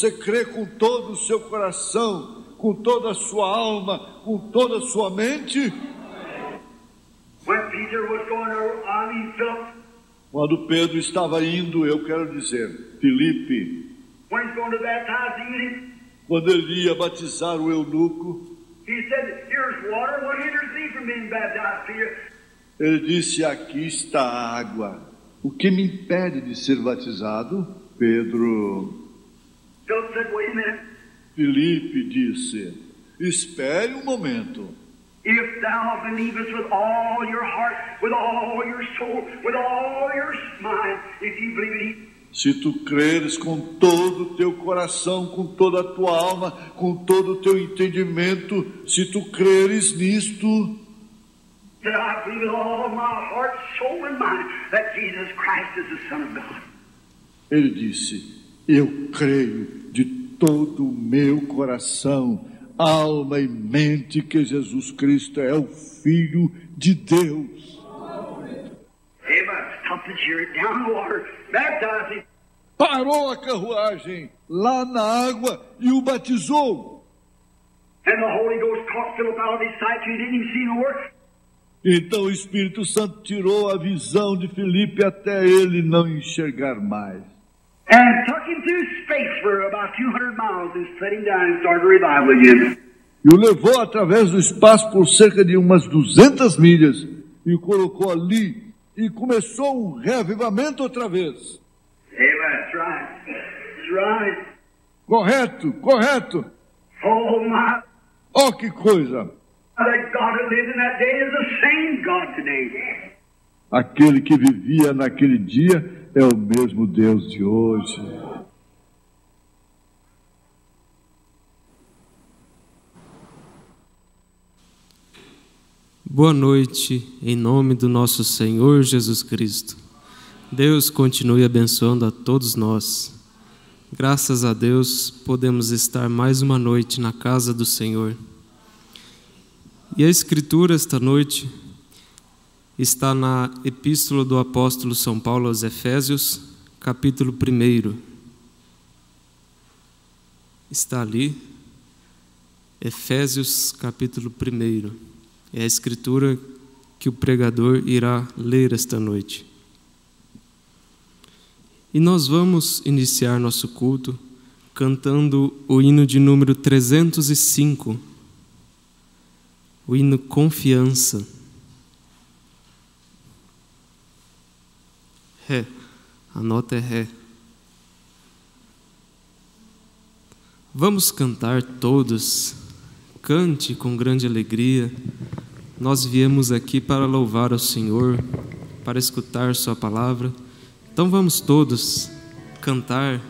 você crê com todo o seu coração, com toda a sua alma, com toda a sua mente? Quando Pedro estava indo, eu quero dizer, Filipe, quando ele ia batizar o eunuco, ele disse: Aqui está a água. O que me impede de ser batizado? Pedro, Minute. Filipe disse: Espere um momento. If thou believest with all your heart, with all your soul, with all your mind, if you believe it, Se tu creres com todo o teu coração, com toda a tua alma, com todo o teu entendimento, se tu creres nisto, heart, mind ele disse: Eu creio de todo o meu coração, alma e mente que Jesus Cristo é o Filho de Deus. Parou a carruagem lá na água e o batizou. Então o Espírito Santo tirou a visão de Filipe até ele não enxergar mais. And through space for about 200 miles and set him down and started a revival again. E o levou através do espaço por cerca de umas 200 milhas e o colocou ali e começou um reavivamento outra vez. Amen. That's right. That's right. Correto, correto. Oh, my. Oh, que coisa! That God who lived in that day is the same God today. Aquele que vivia naquele dia é o mesmo Deus de hoje. Boa noite, em nome do nosso Senhor Jesus Cristo. Deus continue abençoando a todos nós. Graças a Deus, podemos estar mais uma noite na casa do Senhor. E a Escritura esta noite está na Epístola do Apóstolo São Paulo aos Efésios, capítulo 1. Está ali, Efésios, capítulo 1. É a Escritura que o pregador irá ler esta noite. E nós vamos iniciar nosso culto cantando o hino de número 305, o hino Confiança. Ré, a nota é Ré. Vamos cantar todos, cante com grande alegria. Nós viemos aqui para louvar ao Senhor, para escutar Sua palavra. Então vamos todos cantar.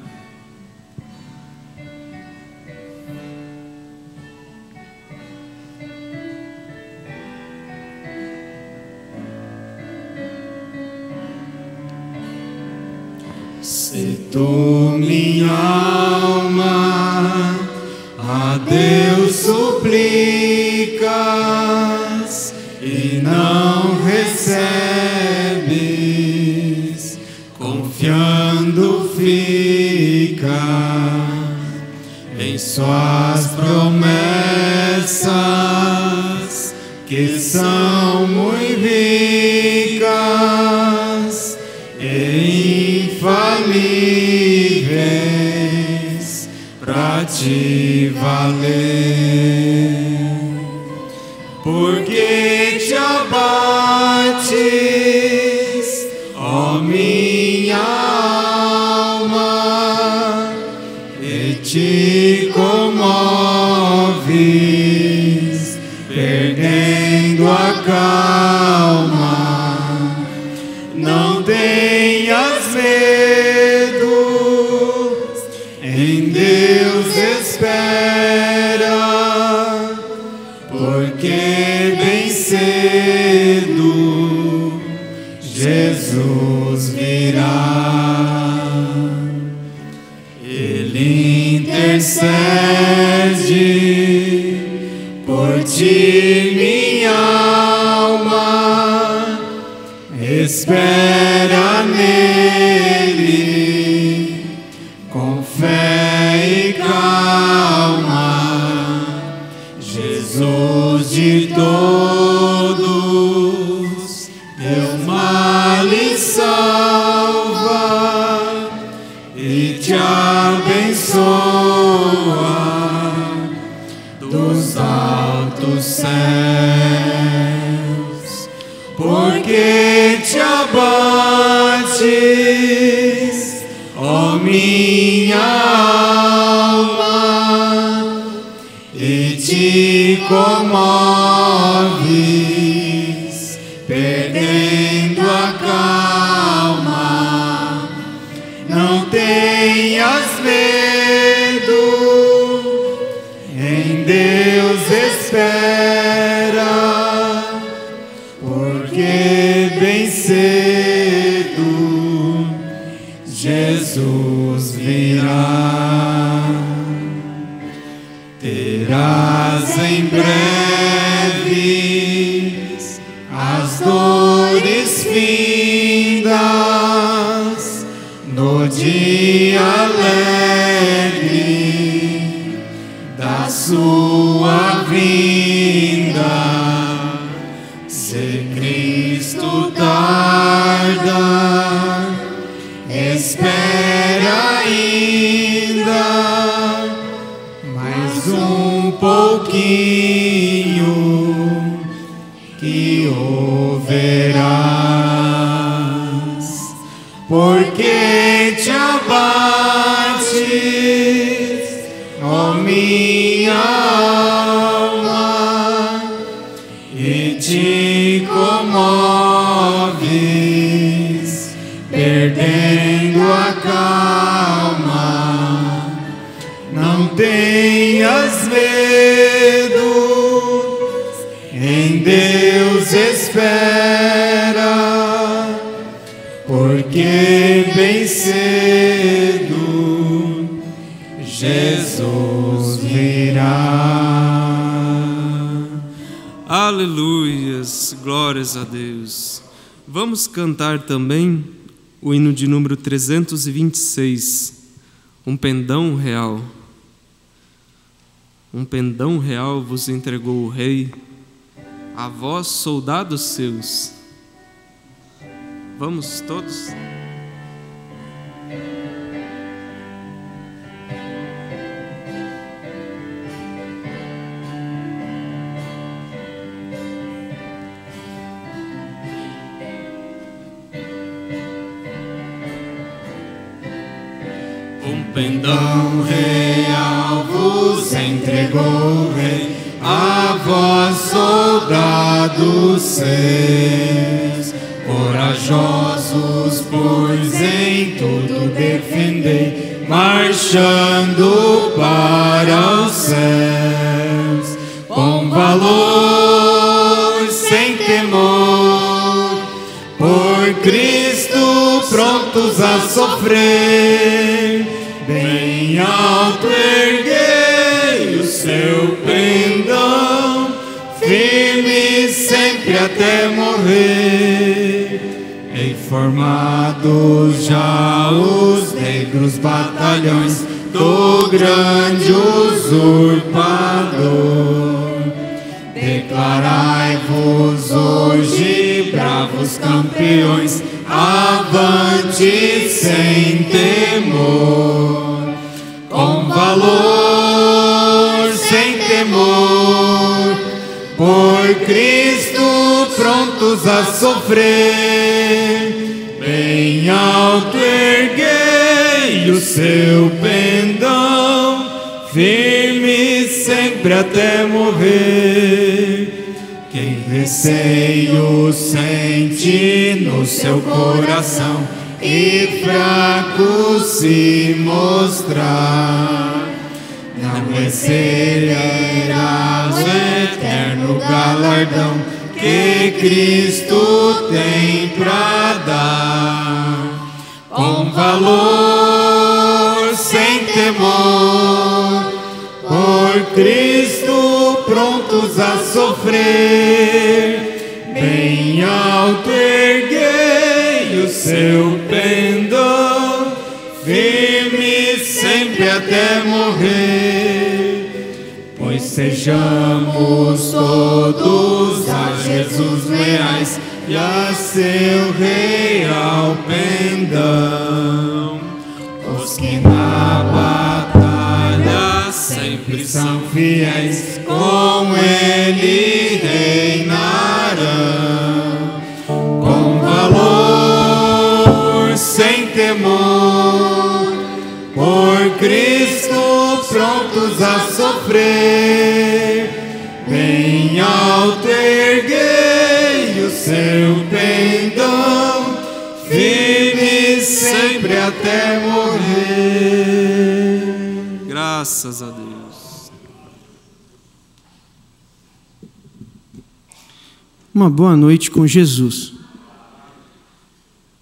Sua vinda. Cantar também o hino de número 326, um pendão real. Um pendão real vos entregou o Rei, a vós, soldados seus. Vamos todos? Pendão real vos entregou rei, a vós soldados seus, corajosos, pois em tudo defendei, marchando para os céus, com valor, sem temor, por Cristo prontos a sofrer, até morrer. Informados já os negros batalhões do grande usurpador. Declarai-vos hoje, bravos campeões, avante sem temor, com valor, sem temor, por Cristo prontos a sofrer, bem alto erguei o seu pendão, firme sempre até morrer. Quem receio sente no seu coração e fraco se mostrar, não receberá o eterno galardão que Cristo tem pra dar. Com valor, sem temor, por Cristo prontos a sofrer, bem alto erguei o seu pendão, firme sempre até morrer. Pois sejamos todos a Jesus leais e a seu real pendão. Os que na batalha sempre são fiéis, com ele reinarão. Com valor, sem temor, por Cristo prontos a sofrer, bem alto erguei até morrer. Graças a Deus. Uma boa noite com Jesus.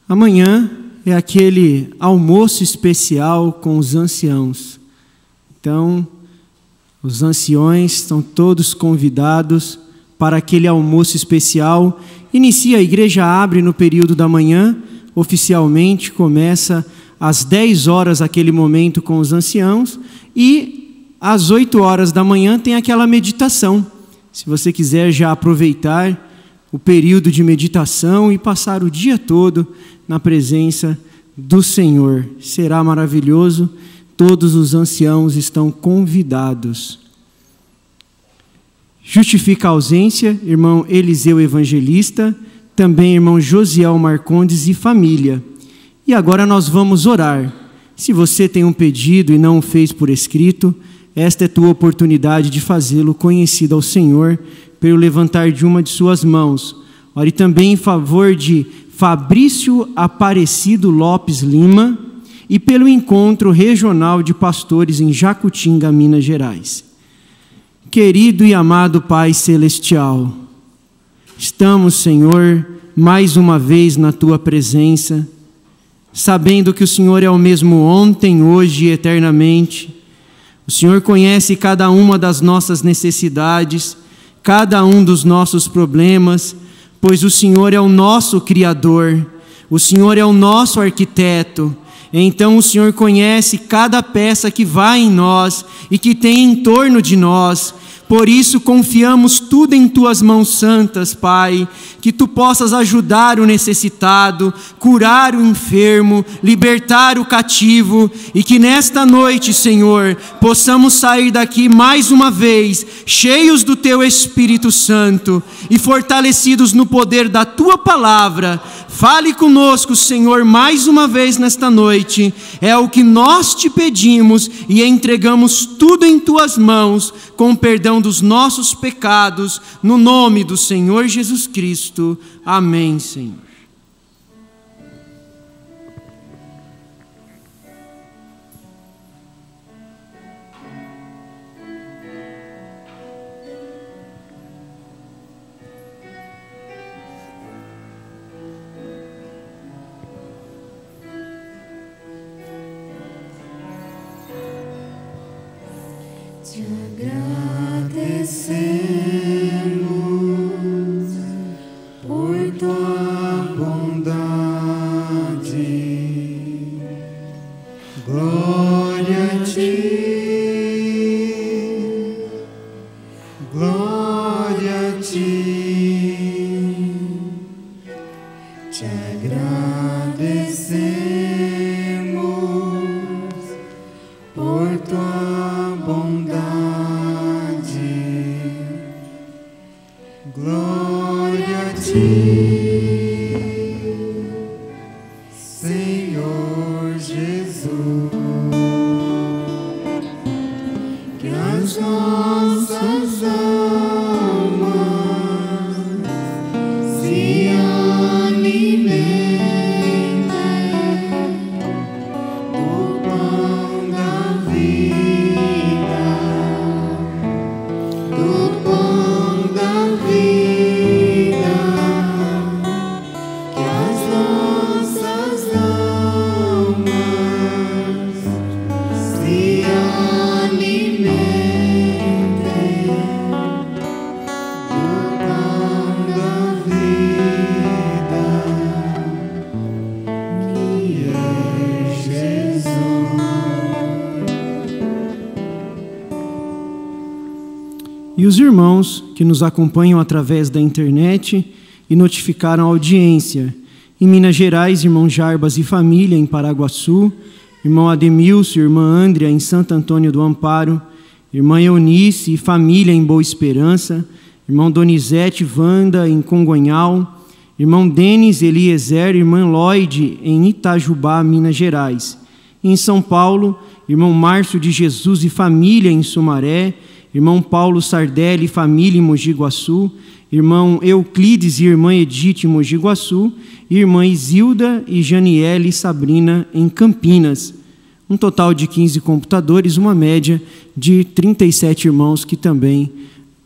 Amanhã é aquele almoço especial com os anciãos. Então, os anciões estão todos convidados para aquele almoço especial. Inicia a igreja abre no período da manhã, oficialmente começa às 10 horas aquele momento com os anciãos e às 8 horas da manhã tem aquela meditação. Se você quiser já aproveitar o período de meditação e passar o dia todo na presença do Senhor, será maravilhoso. Todos os anciãos estão convidados. Justifica a ausência, irmão Eliseu Evangelista, também irmão Josiel Marcondes e família. E agora nós vamos orar. Se você tem um pedido e não o fez por escrito, esta é tua oportunidade de fazê-lo conhecido ao Senhor pelo levantar de uma de suas mãos. Ore também em favor de Fabrício Aparecido Lopes Lima e pelo encontro regional de pastores em Jacutinga, Minas Gerais. Querido e amado Pai Celestial, estamos, Senhor, mais uma vez na tua presença, sabendo que o Senhor é o mesmo ontem, hoje e eternamente. O Senhor conhece cada uma das nossas necessidades, cada um dos nossos problemas, pois o Senhor é o nosso Criador, o Senhor é o nosso arquiteto. Então o Senhor conhece cada peça que vai em nós e que tem em torno de nós. Por isso confiamos tudo em tuas mãos santas, Pai, que tu possas ajudar o necessitado, curar o enfermo, libertar o cativo e que nesta noite, Senhor, possamos sair daqui mais uma vez cheios do teu Espírito Santo e fortalecidos no poder da tua palavra. Fale conosco, Senhor, mais uma vez nesta noite. É o que nós te pedimos e entregamos tudo em tuas mãos, com perdão dos nossos pecados, no nome do Senhor Jesus Cristo. Amém, Senhor. Que nos acompanham através da internet e notificaram a audiência. Em Minas Gerais, irmão Jarbas e família, em Paraguaçu, irmão Ademilson irmã Andrea, em Santo Antônio do Amparo, irmã Eunice e família, em Boa Esperança, irmão Donizete Vanda, em Congonhal, irmão Denis Eliezer, irmã Lloyd, em Itajubá, Minas Gerais. Em São Paulo, irmão Márcio de Jesus e família, em Sumaré, irmão Paulo Sardelli família, em Mogi Guaçu, irmão Euclides e irmã Edith em Mogi Guaçu, e irmã Isilda e Janiele e Sabrina em Campinas. Um total de 15 computadores, uma média de 37 irmãos que também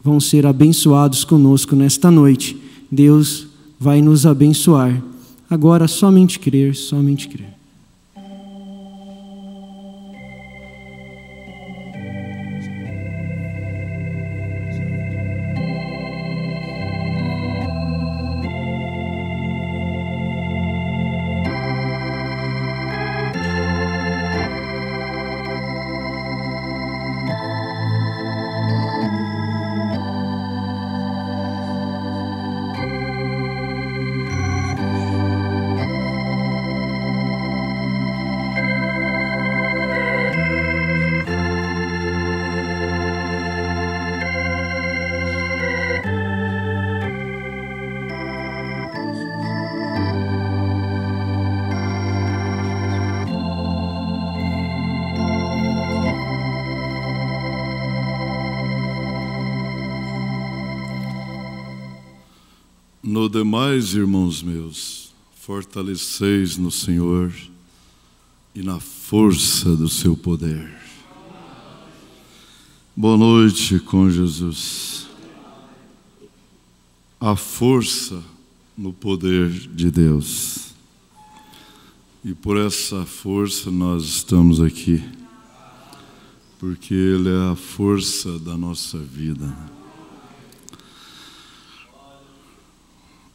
vão ser abençoados conosco nesta noite. Deus vai nos abençoar. Agora, somente crer, somente crer. Irmãos meus, fortaleceis no Senhor e na força do seu poder. Boa noite com Jesus. A força no poder de Deus. E por essa força nós estamos aqui. Porque Ele é a força da nossa vida.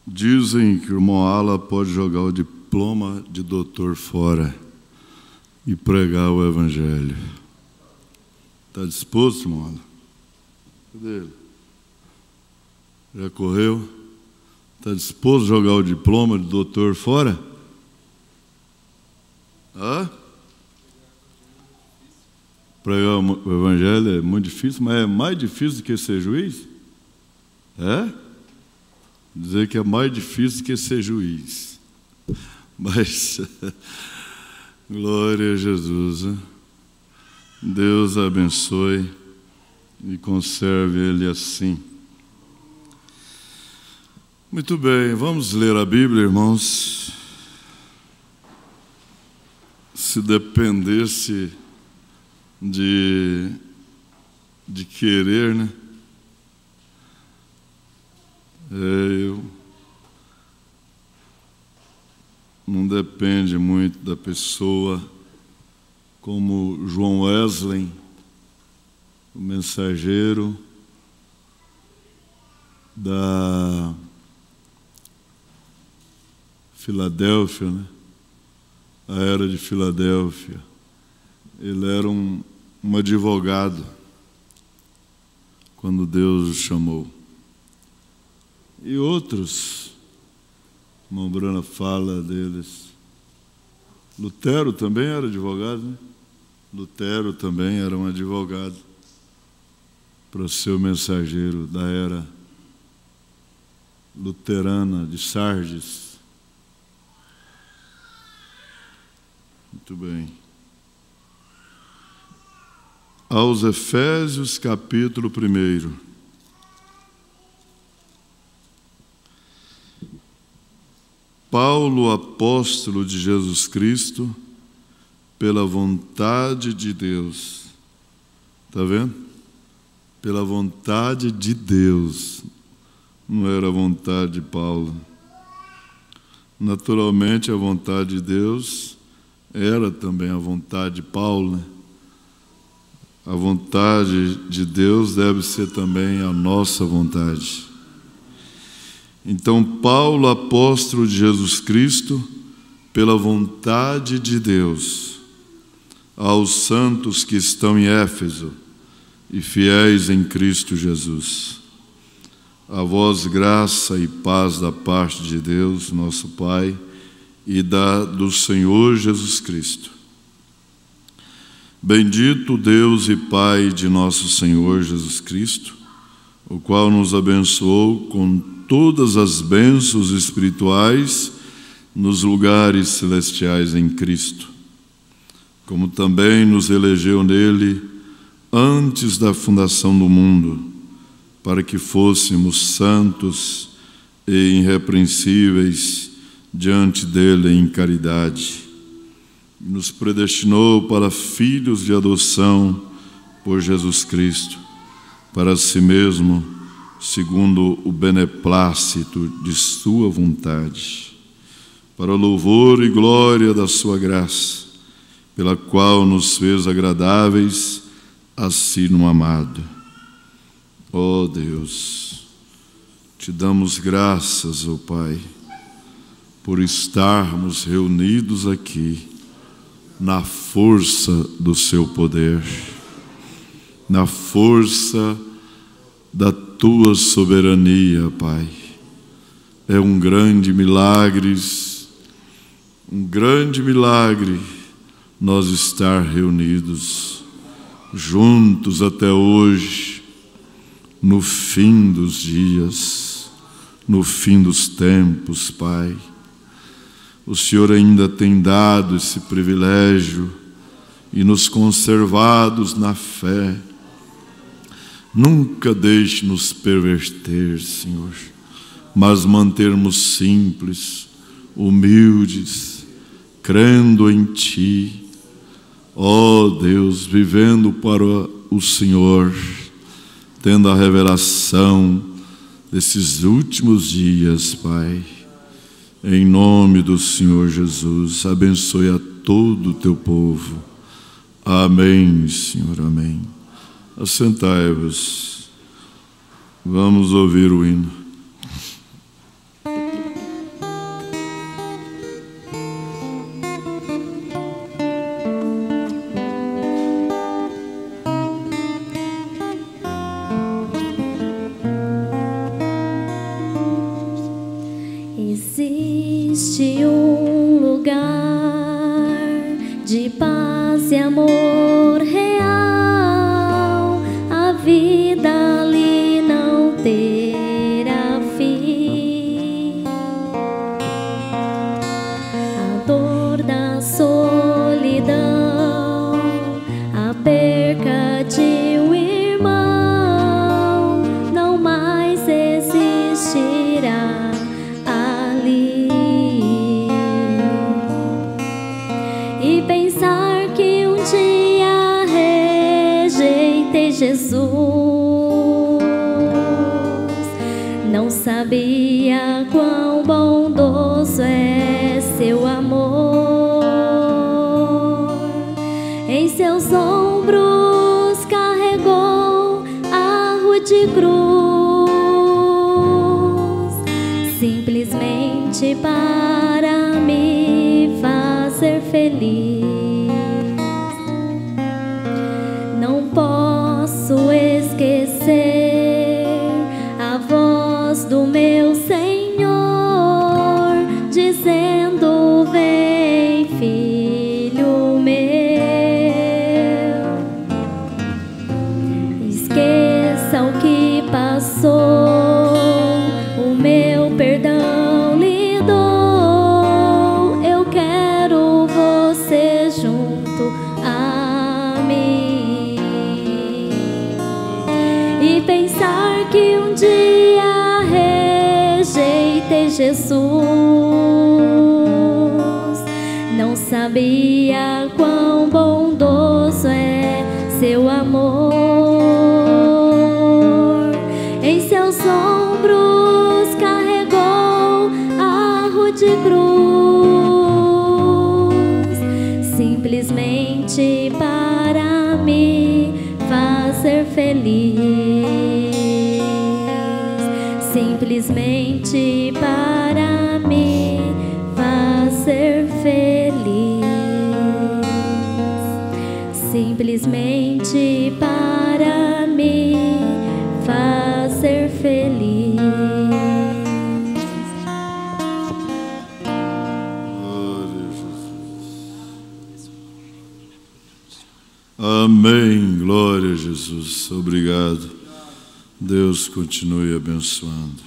Dizem que o irmão Ala pode jogar o diploma de doutor fora e pregar o evangelho. Está disposto, irmão Ala? Cadê ele? Já correu? Está disposto a jogar o diploma de doutor fora? Hã? Pregar o evangelho é muito difícil, mas é mais difícil do que ser juiz? É? Dizer que é mais difícil que ser juiz. Mas, glória a Jesus. Né? Deus abençoe e conserve ele assim. Muito bem, vamos ler a Bíblia, irmãos. Se dependesse de, de querer, né? Eu não depende muito da pessoa, como João Wesley, o mensageiro da Filadélfia, né? a era de Filadélfia. Ele era um, um advogado quando Deus o chamou. E outros, irmão fala deles. Lutero também era advogado, né? Lutero também era um advogado para ser o mensageiro da era luterana de Sardes. Muito bem. Aos Efésios, capítulo 1. Paulo, apóstolo de Jesus Cristo, pela vontade de Deus. Está vendo? Pela vontade de Deus. Não era a vontade de Paulo. Naturalmente, a vontade de Deus era também a vontade de Paulo. Né? A vontade de Deus deve ser também a nossa vontade. Então, Paulo, apóstolo de Jesus Cristo, pela vontade de Deus, aos santos que estão em Éfeso e fiéis em Cristo Jesus. A vós graça e paz da parte de Deus, nosso Pai, e da do Senhor Jesus Cristo. Bendito Deus e Pai de nosso Senhor Jesus Cristo, o qual nos abençoou com todas as bênçãos espirituais nos lugares celestiais em Cristo, como também nos elegeu nele antes da fundação do mundo, para que fôssemos santos e irrepreensíveis diante dele em caridade. Nos predestinou para filhos de adoção por Jesus Cristo, para si mesmo, segundo o beneplácito de Sua vontade, para louvor e glória da Sua graça, pela qual nos fez agradáveis a si no amado. Ó oh Deus, te damos graças, ó oh Pai, por estarmos reunidos aqui na força do seu poder, na força da tua soberania, Pai. É um grande milagre, um grande milagre nós estar reunidos juntos até hoje, no fim dos dias, no fim dos tempos, Pai. O Senhor ainda tem dado esse privilégio e nos conservados na fé. Nunca deixe nos perverter, Senhor, mas mantermos simples, humildes, crendo em Ti Ó oh Deus, vivendo para o Senhor, tendo a revelação desses últimos dias, Pai. Em nome do Senhor Jesus, abençoe a todo o teu povo. Amém, Senhor, amém. Assentai-vos. Vamos ouvir o hino. Obrigado. Deus continue abençoando.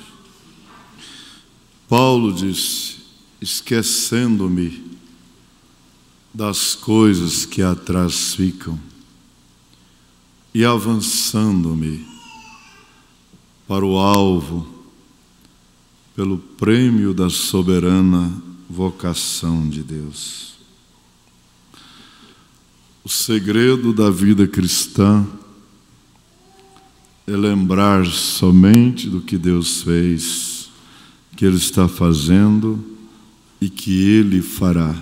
Paulo disse: esquecendo-me das coisas que atrás ficam e avançando-me para o alvo, pelo prêmio da soberana vocação de Deus. O segredo da vida cristã é lembrar somente do que Deus fez, que Ele está fazendo e que Ele fará.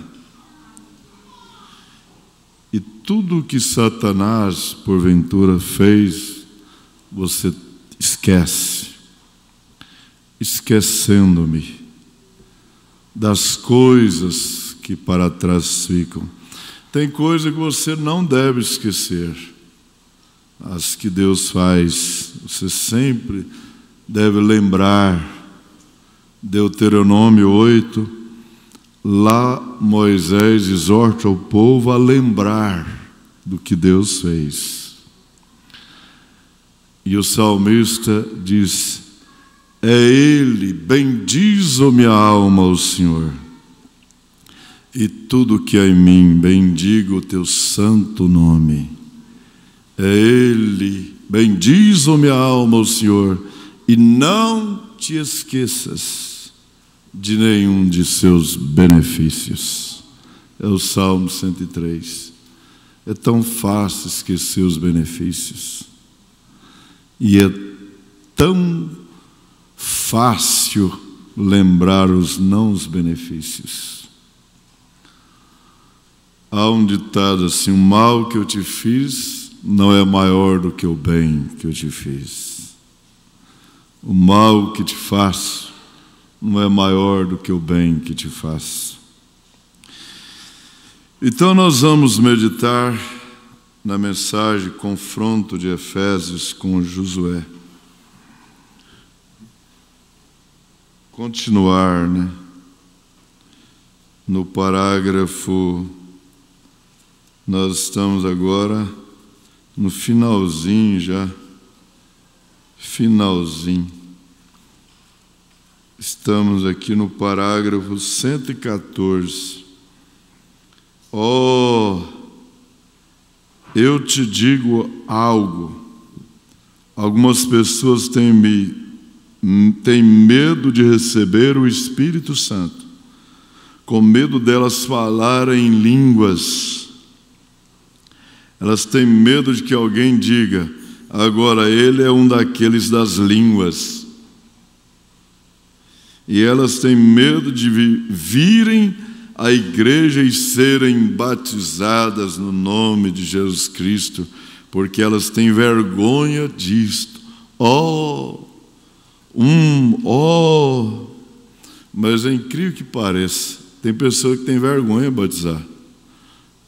E tudo o que Satanás, porventura, fez, você esquece, esquecendo-me das coisas que para trás ficam. Tem coisa que você não deve esquecer as que Deus faz, você sempre deve lembrar. Deuteronômio 8, lá Moisés exorta o povo a lembrar do que Deus fez. E o salmista diz: É Ele, bendizo minha alma ao Senhor, e tudo que há em mim, bendiga o teu santo nome. É Ele, bendizo minha alma ao Senhor, e não te esqueças de nenhum de seus benefícios. É o Salmo 103. É tão fácil esquecer os benefícios. E é tão fácil lembrar os não os benefícios. Há um ditado assim: o mal que eu te fiz não é maior do que o bem que eu te fiz. O mal que te faço não é maior do que o bem que te faço. Então nós vamos meditar na mensagem confronto de Efésios com Josué. Continuar, né? No parágrafo, nós estamos agora no finalzinho já, finalzinho. Estamos aqui no parágrafo 114. Oh, eu te digo algo. Algumas pessoas têm, me, têm medo de receber o Espírito Santo, com medo delas falarem em línguas. Elas têm medo de que alguém diga, agora ele é um daqueles das línguas. E elas têm medo de virem à igreja e serem batizadas no nome de Jesus Cristo, porque elas têm vergonha disto. Oh, um, oh. Mas é incrível que pareça, tem pessoa que tem vergonha de batizar.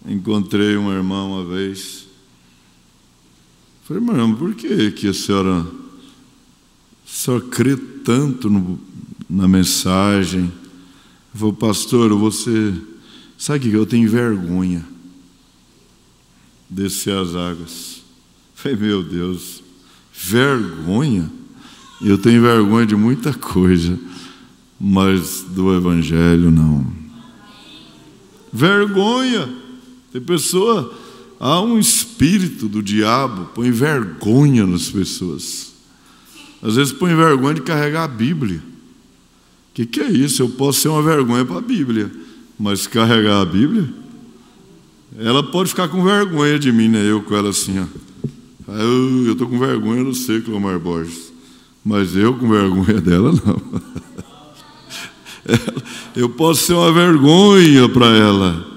Encontrei uma irmã uma vez. Falei, irmã, por que, que a senhora só crê tanto no, na mensagem? Falei, pastor, você. Sabe que eu tenho vergonha descer as águas. Falei, meu Deus, vergonha? Eu tenho vergonha de muita coisa, mas do Evangelho não. Vergonha. Tem pessoa, há um espírito do diabo, põe vergonha nas pessoas. Às vezes põe vergonha de carregar a Bíblia. O que, que é isso? Eu posso ser uma vergonha para a Bíblia, mas carregar a Bíblia? Ela pode ficar com vergonha de mim, né? Eu com ela assim, ó. Eu estou com vergonha, não sei, Clomar Borges. Mas eu com vergonha dela, não. Eu posso ser uma vergonha para ela,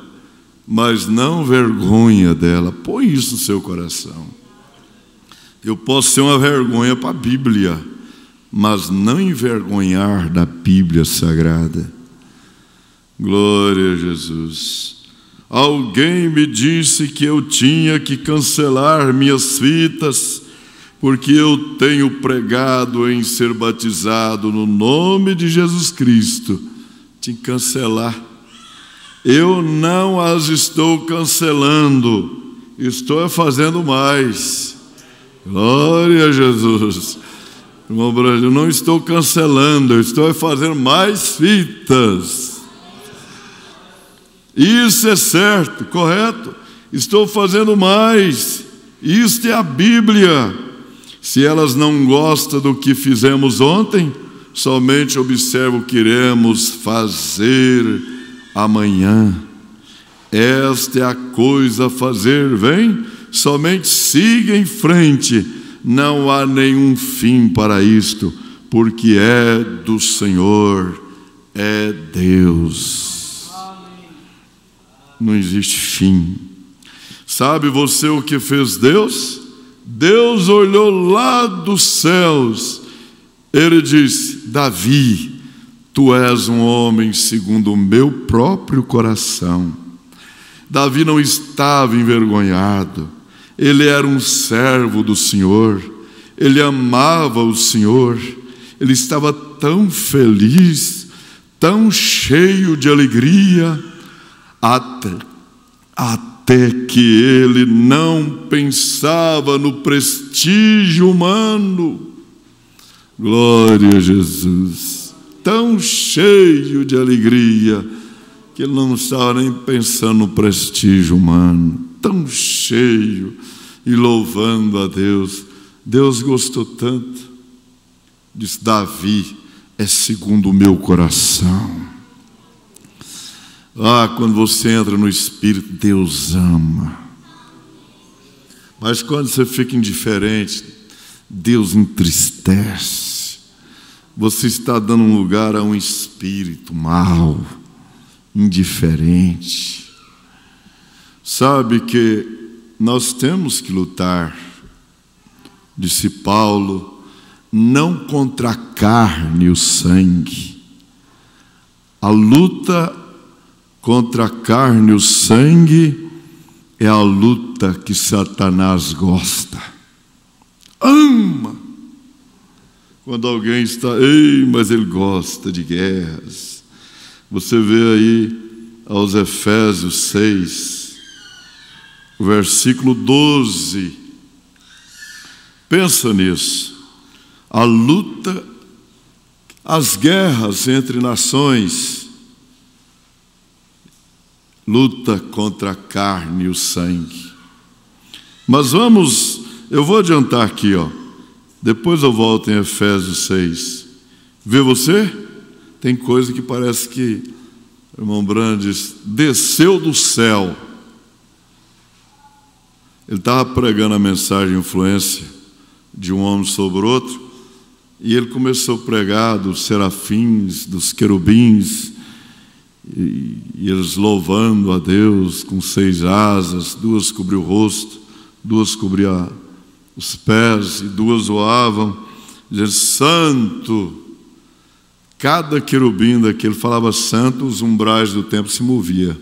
mas não vergonha dela. Põe isso no seu coração. Eu posso ser uma vergonha para a Bíblia, mas não envergonhar da Bíblia Sagrada. Glória a Jesus. Alguém me disse que eu tinha que cancelar minhas fitas, porque eu tenho pregado em ser batizado no nome de Jesus Cristo. Te cancelar. Eu não as estou cancelando, estou fazendo mais. Glória a Jesus. Irmão eu não estou cancelando, eu estou fazendo mais fitas. Isso é certo, correto? Estou fazendo mais. Isto é a Bíblia. Se elas não gostam do que fizemos ontem, somente observa o que iremos fazer amanhã. Esta é a coisa a fazer, vem? Somente siga em frente, não há nenhum fim para isto, porque é do Senhor, é Deus. Não existe fim. Sabe você o que fez Deus? Deus olhou lá dos céus, ele disse: Davi, tu és um homem segundo o meu próprio coração. Davi não estava envergonhado, ele era um servo do Senhor, ele amava o Senhor, ele estava tão feliz, tão cheio de alegria, até, até que ele não pensava no prestígio humano. Glória a Jesus, tão cheio de alegria, que ele não estava nem pensando no prestígio humano, tão cheio e louvando a Deus. Deus gostou tanto, disse: Davi é segundo o meu coração. Ah, quando você entra no Espírito, Deus ama. Mas quando você fica indiferente, Deus entristece. Você está dando lugar a um espírito mau, indiferente. Sabe que nós temos que lutar, disse Paulo, não contra a carne e o sangue. A luta contra a carne e o sangue é a luta que Satanás gosta. Ama. Quando alguém está, ei, mas ele gosta de guerras. Você vê aí aos Efésios 6, versículo 12. Pensa nisso. A luta, as guerras entre nações, luta contra a carne e o sangue. Mas vamos, eu vou adiantar aqui, ó. Depois eu volto em Efésios 6. Vê você? Tem coisa que parece que irmão Brandes desceu do céu. Ele estava pregando a mensagem influência de um homem sobre outro, e ele começou a pregar dos serafins, dos querubins, e, e eles louvando a Deus com seis asas, duas cobriam o rosto, duas cobriam os pés, e duas voavam, dizendo: Santo. Cada querubim daquele falava santo, os umbrais do templo se movia.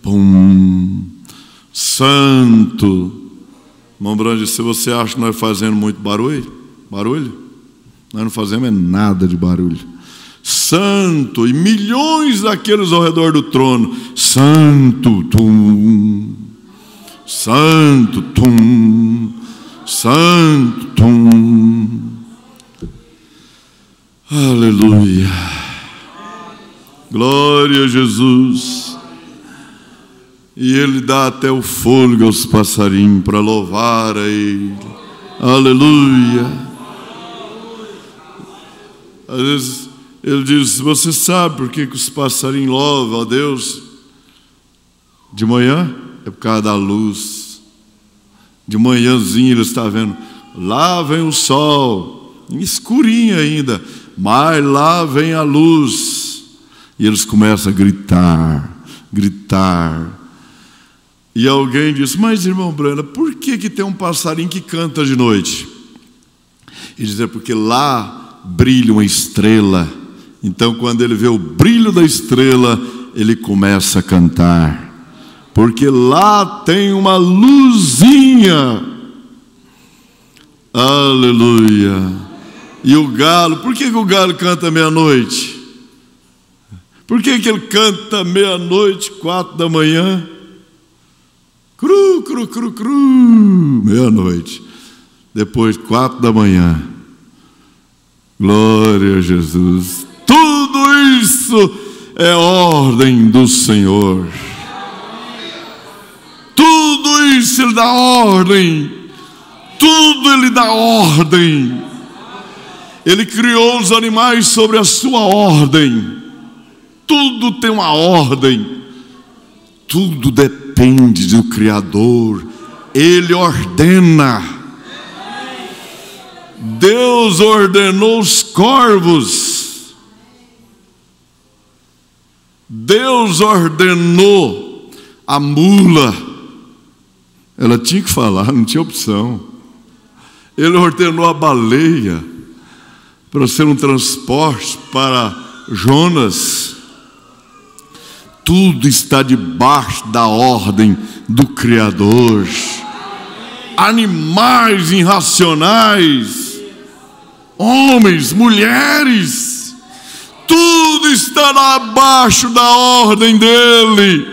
Pum, santo. Irmão Brande, se você acha que nós fazendo muito barulho, barulho, nós não fazemos é nada de barulho. Santo, e milhões daqueles ao redor do trono, santo, tum, santo, tum, santo, tum. Aleluia. Glória a Jesus. E Ele dá até o fôlego aos passarinhos para louvar a Ele. Aleluia. Às vezes Ele diz: Você sabe por que, que os passarinhos louvam a Deus de manhã? É por causa da luz. De manhãzinho ele está vendo. Lá vem o sol, escurinho ainda mas lá vem a luz. E eles começam a gritar, gritar. E alguém diz: Mas irmão Brana, por que, que tem um passarinho que canta de noite? Ele diz: É porque lá brilha uma estrela. Então, quando ele vê o brilho da estrela, ele começa a cantar. Porque lá tem uma luzinha. Aleluia. E o galo, por que, que o galo canta meia-noite? Por que, que ele canta meia-noite, quatro da manhã? Cru, cru, cru, cru. Meia-noite. Depois, quatro da manhã. Glória a Jesus. Tudo isso é ordem do Senhor. Isso Ele dá ordem. Tudo Ele dá ordem. Ele criou os animais sobre a sua ordem. Tudo tem uma ordem. Tudo depende do Criador. Ele ordena. Deus ordenou os corvos. Deus ordenou a mula. Ela tinha que falar, não tinha opção. Ele ordenou a baleia para ser um transporte para Jonas. Tudo está debaixo da ordem do Criador. Animais irracionais, homens, mulheres, tudo está abaixo da ordem dele.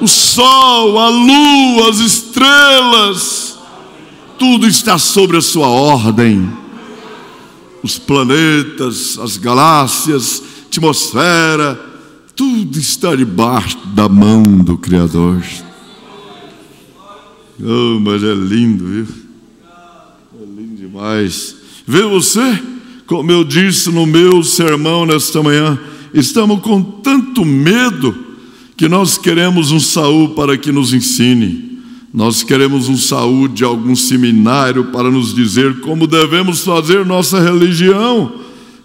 O sol, a lua, as estrelas, tudo está sobre a sua ordem. Os planetas, as galáxias, atmosfera, tudo está debaixo da mão do Criador. Oh, mas é lindo, viu? É lindo demais. Vê você, como eu disse no meu sermão nesta manhã, estamos com tanto medo que nós queremos um Saul para que nos ensine. Nós queremos um Saul de algum seminário para nos dizer como devemos fazer nossa religião,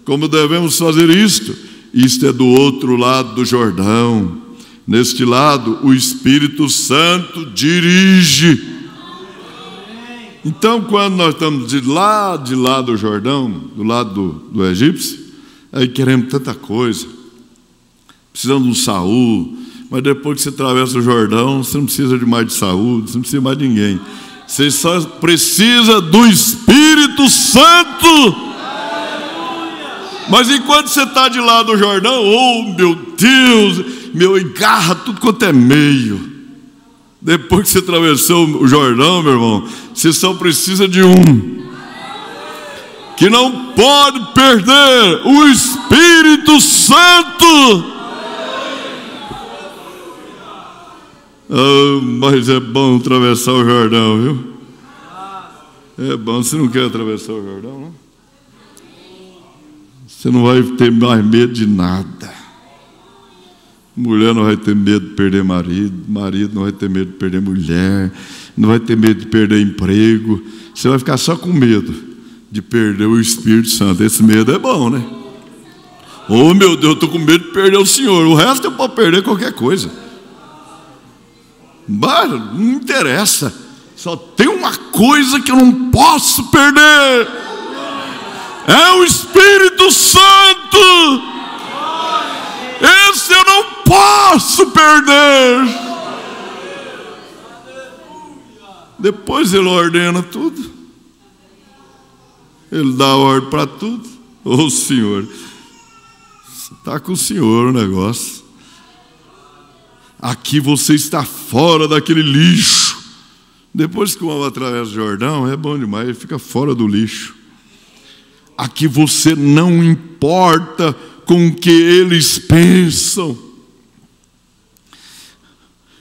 como devemos fazer isto. Isto é do outro lado do Jordão. Neste lado, o Espírito Santo dirige. Então, quando nós estamos de lá, de lá do Jordão, do lado do, do egípcio, aí queremos tanta coisa. Precisamos de um Saul, mas depois que você atravessa o Jordão, você não precisa de mais de saúde, você não precisa mais de ninguém. Você só precisa do Espírito Santo. Mas enquanto você está de lá do Jordão, oh meu Deus, meu engarra tudo quanto é meio. Depois que você atravessou o Jordão, meu irmão, você só precisa de um. Que não pode perder o Espírito Santo. Oh, mas é bom atravessar o Jordão, viu? É bom. Você não quer atravessar o Jordão, não? Você não vai ter mais medo de nada. Mulher não vai ter medo de perder marido, marido não vai ter medo de perder mulher, não vai ter medo de perder emprego. Você vai ficar só com medo de perder o Espírito Santo. Esse medo é bom, né? Oh meu Deus, eu estou com medo de perder o Senhor. O resto eu posso perder qualquer coisa. Mas não interessa. Só tem uma coisa que eu não posso perder. É o Espírito Santo. Esse eu não posso perder. Depois ele ordena tudo. Ele dá ordem para tudo. Ô oh, Senhor, está com o Senhor o negócio. Aqui você está fora daquele lixo. Depois que o homem atravessa o Jordão, é bom demais, ele fica fora do lixo. Aqui você não importa com o que eles pensam.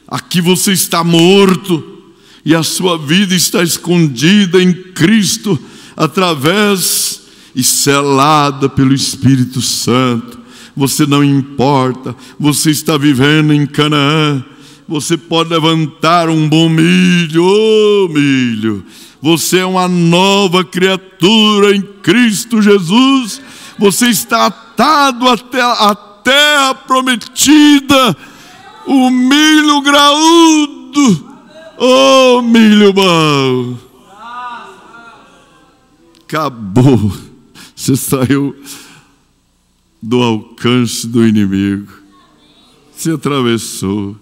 Aqui você está morto e a sua vida está escondida em Cristo através e selada pelo Espírito Santo. Você não importa, você está vivendo em Canaã. Você pode levantar um bom milho, oh milho. Você é uma nova criatura em Cristo Jesus. Você está atado até a terra prometida, o milho graúdo, oh milho bom. Acabou, você saiu do alcance do inimigo, você atravessou.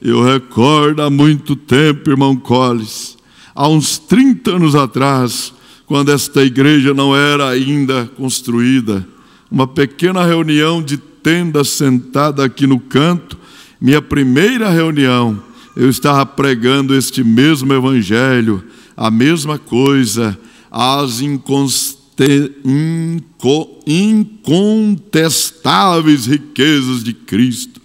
Eu recordo há muito tempo, irmão Colles, há uns 30 anos atrás, quando esta igreja não era ainda construída, uma pequena reunião de tenda sentada aqui no canto, minha primeira reunião, eu estava pregando este mesmo evangelho, a mesma coisa, as inconste- inco- incontestáveis riquezas de Cristo,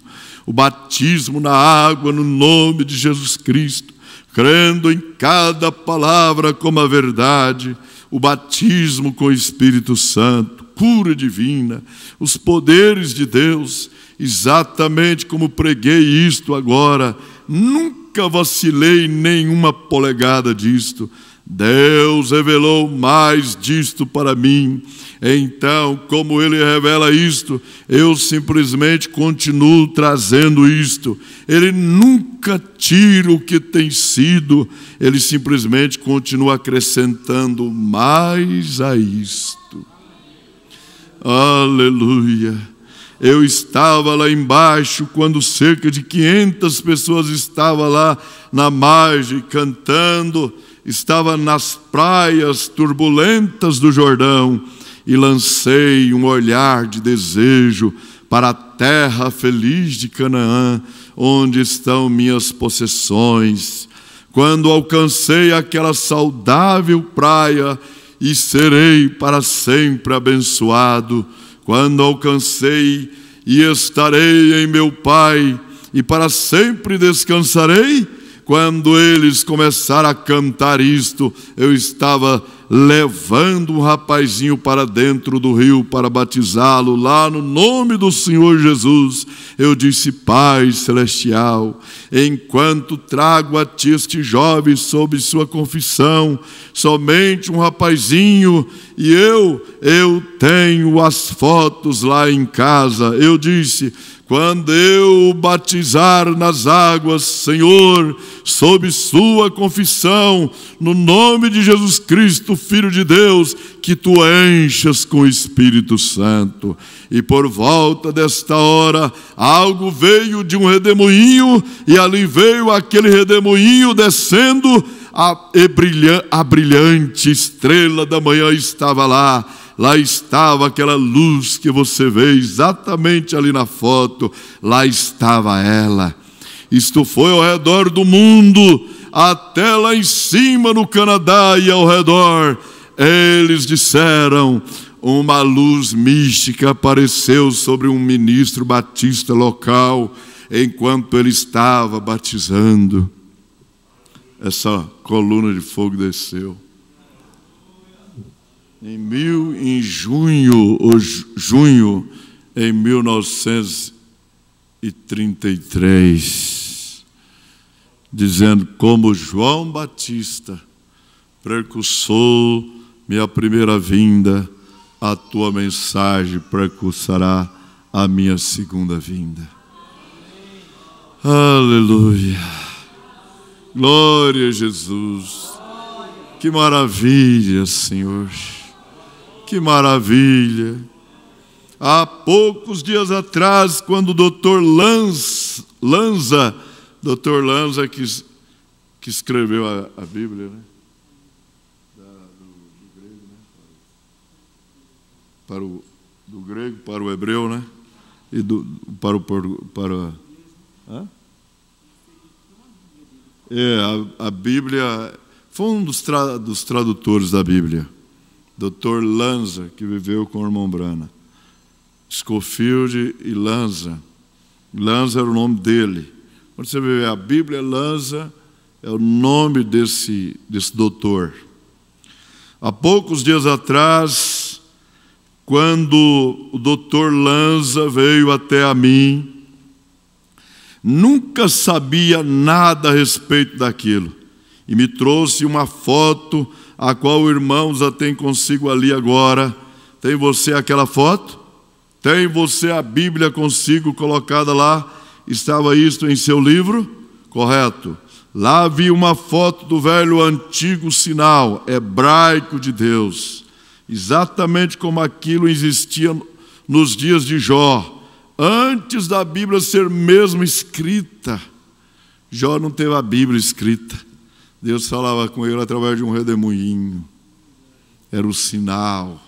o batismo na água no nome de Jesus Cristo, crendo em cada palavra como a verdade, o batismo com o Espírito Santo, cura divina, os poderes de Deus, exatamente como preguei isto agora, nunca vacilei nenhuma polegada disto. Deus revelou mais disto para mim. Então, como Ele revela isto, eu simplesmente continuo trazendo isto. Ele nunca tira o que tem sido, Ele simplesmente continua acrescentando mais a isto. Aleluia. Eu estava lá embaixo quando cerca de 500 pessoas estavam lá na margem cantando, estava nas praias turbulentas do Jordão e lancei um olhar de desejo para a terra feliz de Canaã, onde estão minhas possessões. Quando alcancei aquela saudável praia e serei para sempre abençoado, quando alcancei e estarei em meu Pai, e para sempre descansarei. Quando eles começaram a cantar isto, eu estava levando um rapazinho para dentro do rio para batizá-lo, lá no nome do Senhor Jesus. Eu disse, Pai Celestial, enquanto trago a ti este jovem sob sua confissão, somente um rapazinho, e eu, eu tenho as fotos lá em casa. Eu disse, quando eu o batizar nas águas, Senhor, sob sua confissão, no nome de Jesus Cristo, Filho de Deus, que tu enchas com o Espírito Santo. E por volta desta hora, algo veio de um redemoinho, e ali veio aquele redemoinho descendo, a, brilha, a brilhante estrela da manhã estava lá lá estava aquela luz que você vê exatamente ali na foto, lá estava ela. Isto foi ao redor do mundo, até lá em cima no Canadá e ao redor. Eles disseram: uma luz mística apareceu sobre um ministro batista local enquanto ele estava batizando. Essa coluna de fogo desceu. Em, mil, em junho, ou ju- junho, em 1933, dizendo como João Batista precursou minha primeira vinda, a tua mensagem precursará a minha segunda vinda. Aleluia. Glória a Jesus. Que maravilha, Senhor. Que maravilha. Há poucos dias atrás, quando o doutor Lanz, Lanza, doutor Lanza que, es- que escreveu a, a Bíblia, né? Da- do, do grego, né? Para o, do grego para o hebreu, né? E do, para o para hã? É, a, a Bíblia foi um dos, tra- dos tradutores da Bíblia, Dr. Lanza, que viveu com o irmão Brana. Schofield e Lanza. Lanza era o nome dele. Quando você vê a Bíblia, Lanza é o nome desse, desse doutor. Há poucos dias atrás, quando o doutor Lanza veio até a mim, nunca sabia nada a respeito daquilo. E me trouxe uma foto, a qual o irmão já tem consigo ali agora. Tem você aquela foto? Tem você a Bíblia consigo colocada lá? Estava isto em seu livro? Correto. Lá havia uma foto do velho antigo sinal hebraico de Deus, exatamente como aquilo existia nos dias de Jó, antes da Bíblia ser mesmo escrita. Jó não teve a Bíblia escrita. Deus falava com ele através de um redemoinho. Era o sinal.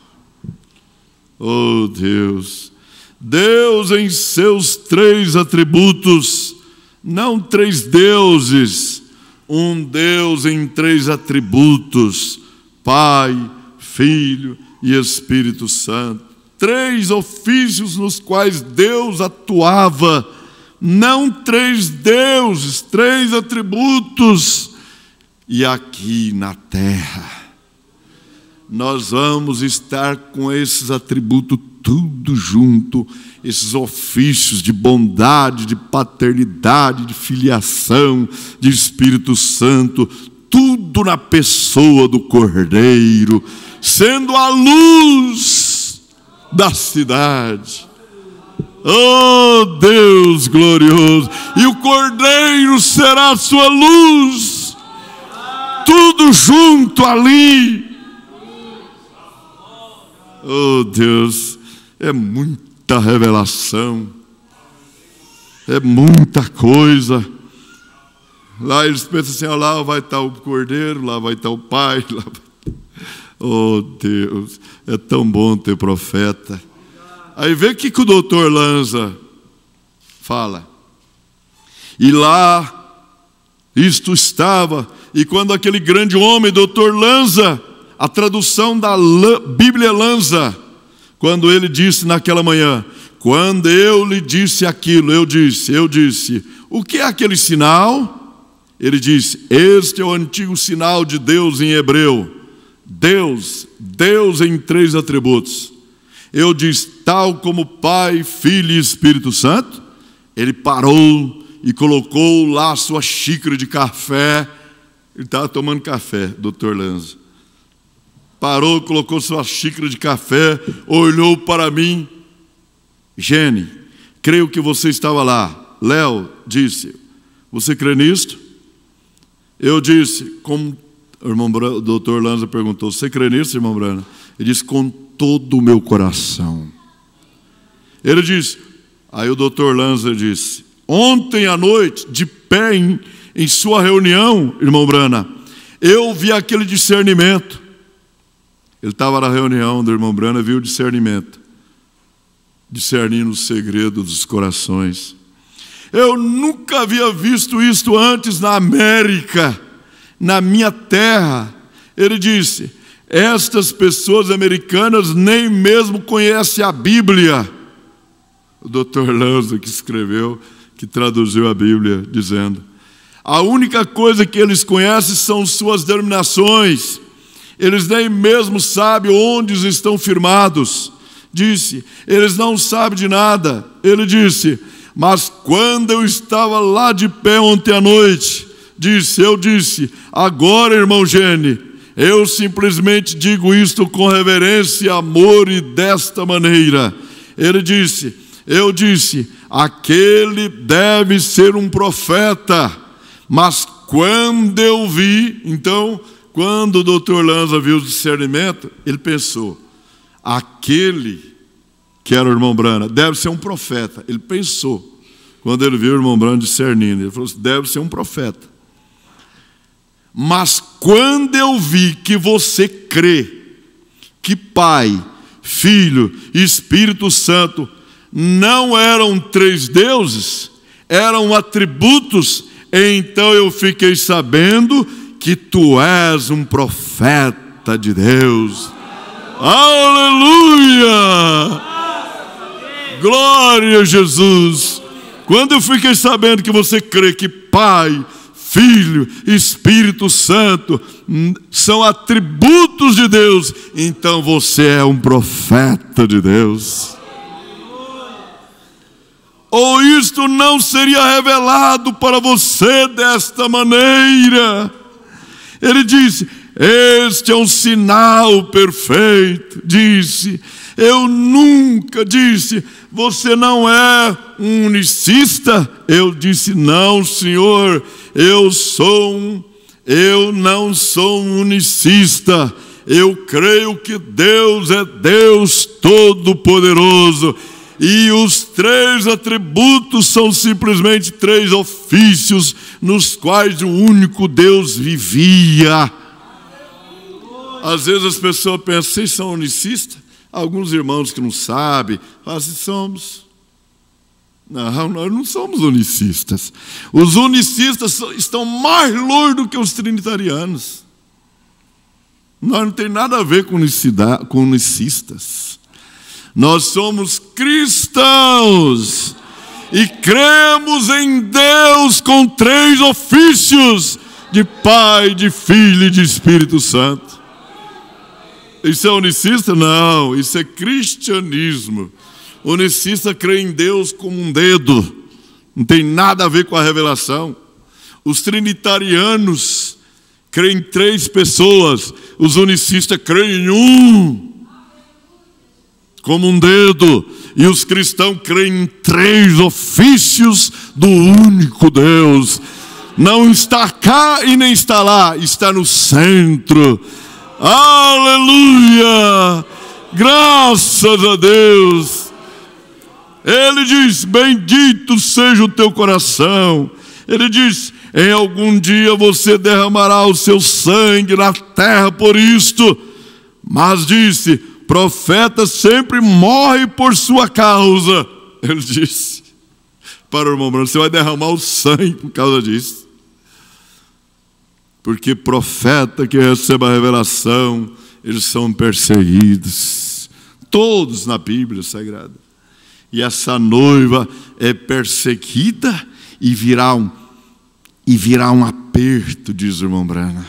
Oh Deus. Deus, em seus três atributos, Não três deuses, um Deus em três atributos: Pai, Filho e Espírito Santo. Três ofícios nos quais Deus atuava, não três deuses, três atributos. E aqui na terra, nós vamos estar com esses atributos tudo junto, esses ofícios de bondade, de paternidade, de filiação, de Espírito Santo, tudo na pessoa do Cordeiro, sendo a luz da cidade. Oh Deus glorioso! E o Cordeiro será a sua luz, tudo junto ali. Oh Deus, é muita revelação, é muita coisa. Lá eles pensam assim: ó, lá vai estar o cordeiro, lá vai estar o pai. Lá vai... Oh Deus, é tão bom ter profeta. Aí vê o que, que o doutor Lanza fala. E lá, isto estava, e quando aquele grande homem, doutor Lanza, a tradução da Bíblia Lanza, quando ele disse naquela manhã: Quando eu lhe disse aquilo, eu disse, eu disse, o que é aquele sinal? Ele disse: Este é o antigo sinal de Deus em hebreu. Deus, Deus em três atributos. Eu disse, tal como Pai, Filho e Espírito Santo. Ele parou e colocou lá sua xícara de café. Ele estava tomando café, doutor Lanza. Parou, colocou sua xícara de café, olhou para mim. Gene, creio que você estava lá. Léo disse: Você crê nisto? Eu disse, como o irmão o doutor Lanza perguntou, você crê nisso, irmão Brana? Ele disse, com todo o meu coração. Ele disse, aí o doutor Lanza disse, ontem à noite, de pé em, em sua reunião, irmão Brana, eu vi aquele discernimento. Ele estava na reunião do irmão Brana, viu o discernimento, discernindo o segredo dos corações. Eu nunca havia visto isto antes na América, na minha terra. Ele disse: Estas pessoas americanas nem mesmo conhecem a Bíblia. O Dr. Lanza que escreveu, que traduziu a Bíblia, dizendo: A única coisa que eles conhecem são suas denominações. Eles nem mesmo sabem onde estão firmados. Disse: Eles não sabem de nada. Ele disse: mas quando eu estava lá de pé ontem à noite, disse, eu disse, agora, irmão Gene, eu simplesmente digo isto com reverência, amor e desta maneira. Ele disse, eu disse, aquele deve ser um profeta. Mas quando eu vi, então, quando o doutor Lanza viu o discernimento, ele pensou, aquele que era o irmão Brana, deve ser um profeta. Ele pensou, quando ele viu o irmão Brana discernindo, ele falou assim: deve ser um profeta. Mas quando eu vi que você crê que Pai, Filho e Espírito Santo não eram três deuses, eram atributos, então eu fiquei sabendo que tu és um profeta de Deus. Aleluia! Glória a Jesus. Quando eu fiquei sabendo que você crê que Pai, Filho, Espírito Santo são atributos de Deus, então você é um profeta de Deus. Ou isto não seria revelado para você desta maneira? Ele disse: Este é um sinal perfeito. Disse: Eu nunca disse você não é um unicista? Eu disse: Não, senhor, eu sou um, eu não sou um unicista. Eu creio que Deus é Deus Todo-Poderoso. E os três atributos são simplesmente três ofícios nos quais o único Deus vivia. Às vezes as pessoas pensam, vocês são unicistas? Alguns irmãos que não sabem, falam assim, somos. Não, nós não somos unicistas. Os unicistas estão mais longe do que os trinitarianos. Nós não tem nada a ver com, unicida- com unicistas. Nós somos cristãos e cremos em Deus com três ofícios de Pai, de Filho e de Espírito Santo. Isso é unicista? Não, isso é cristianismo. Unicista crê em Deus como um dedo, não tem nada a ver com a revelação. Os trinitarianos creem em três pessoas, os unicistas creem em um, como um dedo, e os cristãos creem em três ofícios do único Deus. Não está cá e nem está lá, está no centro. Aleluia! Graças a Deus. Ele diz: Bendito seja o teu coração. Ele diz: Em algum dia você derramará o seu sangue na terra por isto. Mas disse: Profeta sempre morre por sua causa. Ele disse para o irmão Branco: Você vai derramar o sangue por causa disso. Porque profeta que recebe a revelação, eles são perseguidos. Todos na Bíblia Sagrada. E essa noiva é perseguida e virá um, e virá um aperto, diz o irmão Brana.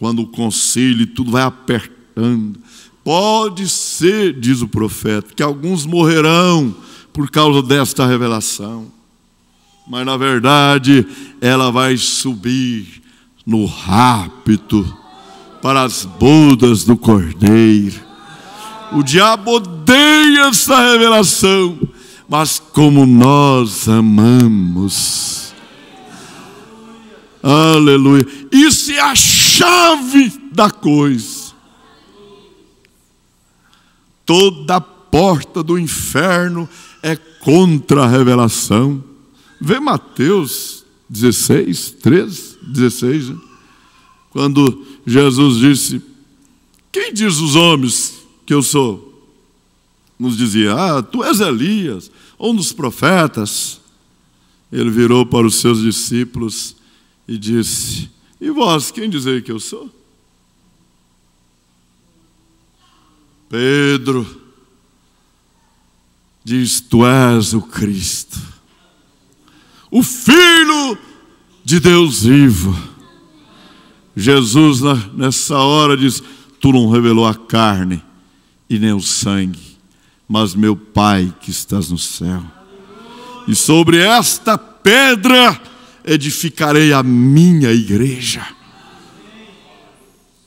Quando o conselho e tudo vai apertando. Pode ser, diz o profeta, que alguns morrerão por causa desta revelação. Mas na verdade, ela vai subir no rapto para as bodas do Cordeiro. O diabo odeia essa revelação, mas como nós amamos. Aleluia. Isso é a chave da coisa. Toda porta do inferno é contra a revelação. Vê Mateus 16, 13, 16. né? Quando Jesus disse: Quem diz os homens que eu sou? Nos dizia: Ah, tu és Elias, ou um dos profetas. Ele virou para os seus discípulos e disse: E vós, quem dizei que eu sou? Pedro diz: Tu és o Cristo, o Filho de Deus vivo. Jesus, nessa hora, diz: Tu não revelou a carne e nem o sangue, mas meu Pai que estás no céu. E sobre esta pedra edificarei a minha igreja.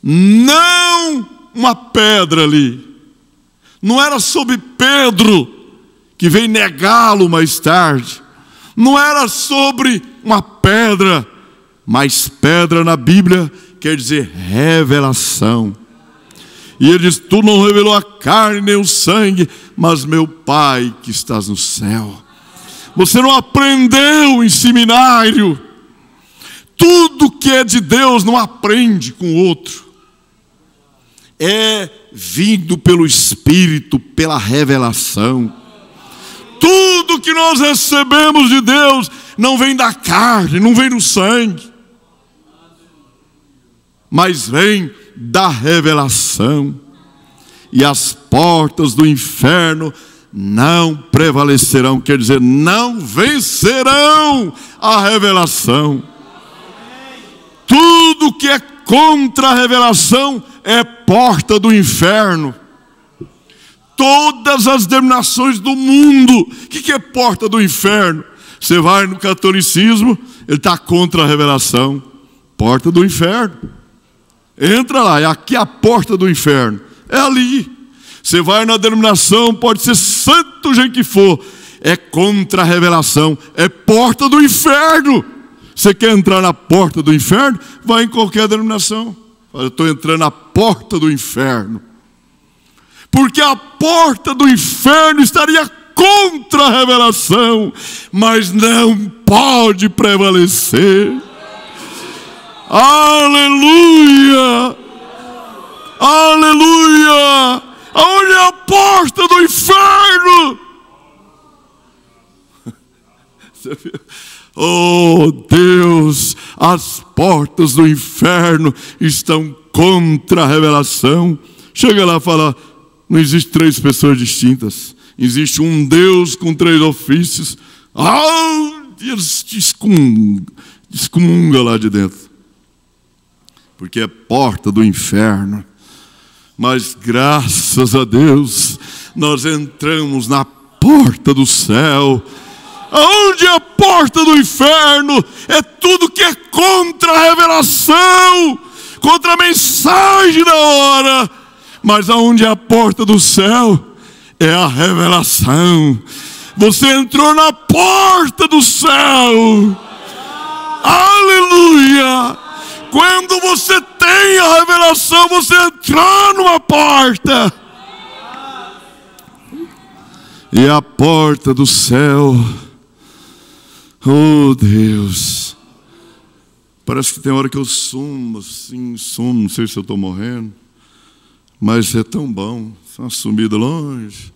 Não uma pedra ali. Não era sobre Pedro que veio negá-lo mais tarde. Não era sobre uma pedra, mas pedra na Bíblia quer dizer revelação. E ele diz: Tu não revelou a carne nem o sangue, mas meu Pai que estás no céu. Você não aprendeu em seminário. Tudo que é de Deus não aprende com o outro. É vindo pelo Espírito, pela revelação. Tudo que nós recebemos de Deus não vem da carne, não vem do sangue, mas vem da revelação. E as portas do inferno não prevalecerão, quer dizer, não vencerão a revelação. Tudo que é contra a revelação é porta do inferno. Todas as denominações do mundo, o que, que é porta do inferno? Você vai no catolicismo, ele está contra a revelação, porta do inferno. Entra lá, é aqui a porta do inferno, é ali. Você vai na denominação, pode ser santo jeito que for, é contra a revelação, é porta do inferno. Você quer entrar na porta do inferno? Vai em qualquer denominação. Fala, Eu estou entrando na porta do inferno. Porque a porta do inferno estaria contra a revelação, mas não pode prevalecer. Aleluia! Aleluia! Aonde é a porta do inferno? Você viu? Oh Deus, as portas do inferno estão contra a revelação. Chega lá e fala: não existe três pessoas distintas. Existe um Deus com três ofícios. Ah, eles descomunga, descomunga lá de dentro. Porque é porta do inferno. Mas graças a Deus, nós entramos na porta do céu. Aonde é a porta do inferno? É tudo que é contra a revelação, contra a mensagem da hora. Mas aonde é a porta do céu? É a revelação. Você entrou na porta do céu. Aleluia! Quando você tem a revelação, você entrou numa porta. E a porta do céu. Oh Deus. Parece que tem hora que eu sumo, assim, sumo, não sei se eu estou morrendo. Mas é tão bom, uma sumida longe.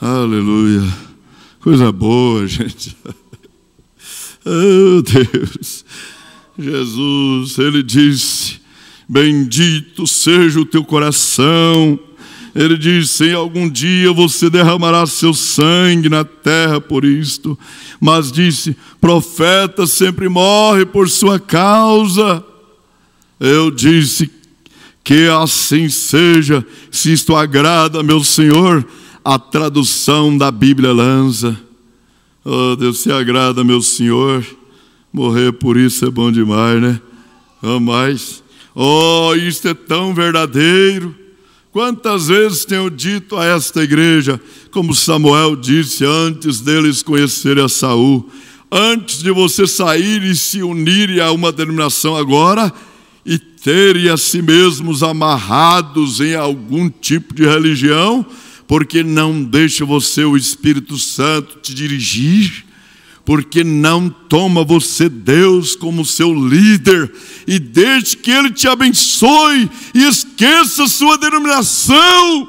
Aleluia. Coisa boa, gente. Oh Deus. Jesus, ele disse: Bendito seja o teu coração. Ele disse: Em algum dia você derramará seu sangue na terra por isto. Mas disse: Profeta sempre morre por sua causa. Eu disse: Que assim seja, se isto agrada, meu Senhor. A tradução da Bíblia lança. Oh, Deus, se agrada, meu Senhor. Morrer por isso é bom demais, né? Oh, mas, oh, isto é tão verdadeiro. Quantas vezes tenho dito a esta igreja, como Samuel disse antes deles conhecerem a Saul, antes de você sair e se unir a uma denominação agora e terem a si mesmos amarrados em algum tipo de religião, porque não deixa você o Espírito Santo te dirigir, porque não toma você Deus como seu líder e deixe que Ele te abençoe e esqueça sua denominação.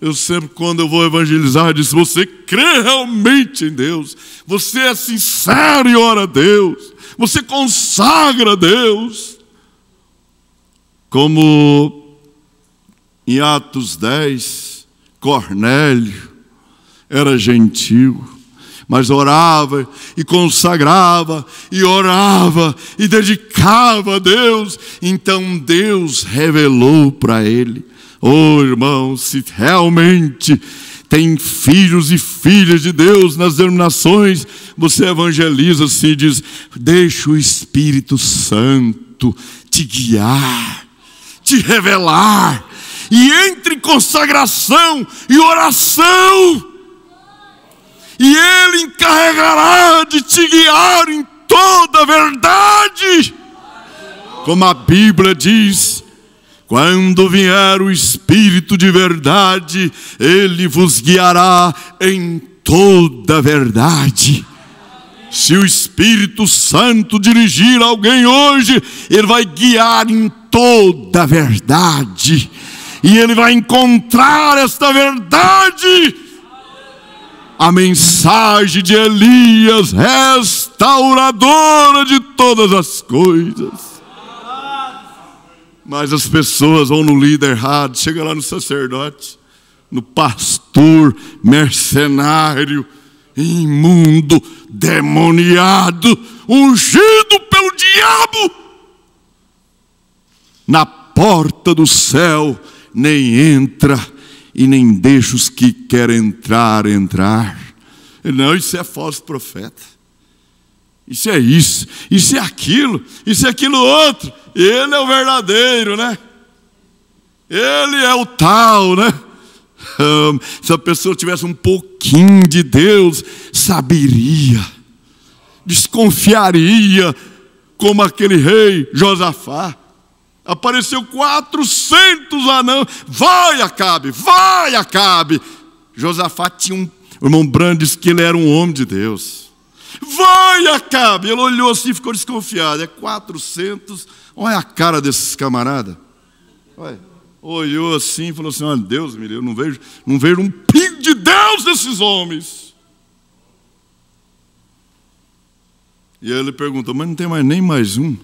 Eu sempre, quando eu vou evangelizar, eu disse: Você crê realmente em Deus, você é sincero e ora a Deus, você consagra a Deus. Como em Atos 10, Cornélio era gentil, mas orava e consagrava e orava e dedicava a Deus. Então Deus revelou para ele: Oh, irmão, se realmente tem filhos e filhas de Deus nas denominações, você evangeliza assim e diz: Deixa o Espírito Santo te guiar, te revelar, e entre consagração e oração e Ele encarregará de te guiar em toda a verdade. Como a Bíblia diz, quando vier o Espírito de verdade, Ele vos guiará em toda a verdade. Se o Espírito Santo dirigir alguém hoje, Ele vai guiar em toda a verdade. E ele vai encontrar esta verdade a mensagem de Elias, restauradora de todas as coisas. Mas as pessoas vão no líder errado, chega lá no sacerdote, no pastor mercenário, imundo, demoniado, ungido pelo diabo. Na porta do céu nem entra e nem deixa os que querem entrar entrar. Não, isso é falso profeta. Isso é isso, isso é aquilo, isso é aquilo outro. Ele é o verdadeiro, né? Ele é o tal, né? Se a pessoa tivesse um pouquinho de Deus, saberia, desconfiaria, como aquele rei Josafá. Apareceu 400 anãos. Vai, Acabe, vai, Acabe. Josafá tinha um. O irmão Brando disse que ele era um homem de Deus. Vai, Acabe. Ele olhou assim e ficou desconfiado. É 400. Olha a cara desses camaradas. Olha. Olhou assim e falou assim: Olha, Deus me eu não vejo, não vejo um pingo de Deus nesses homens. E aí ele perguntou, mas não tem mais nem mais um?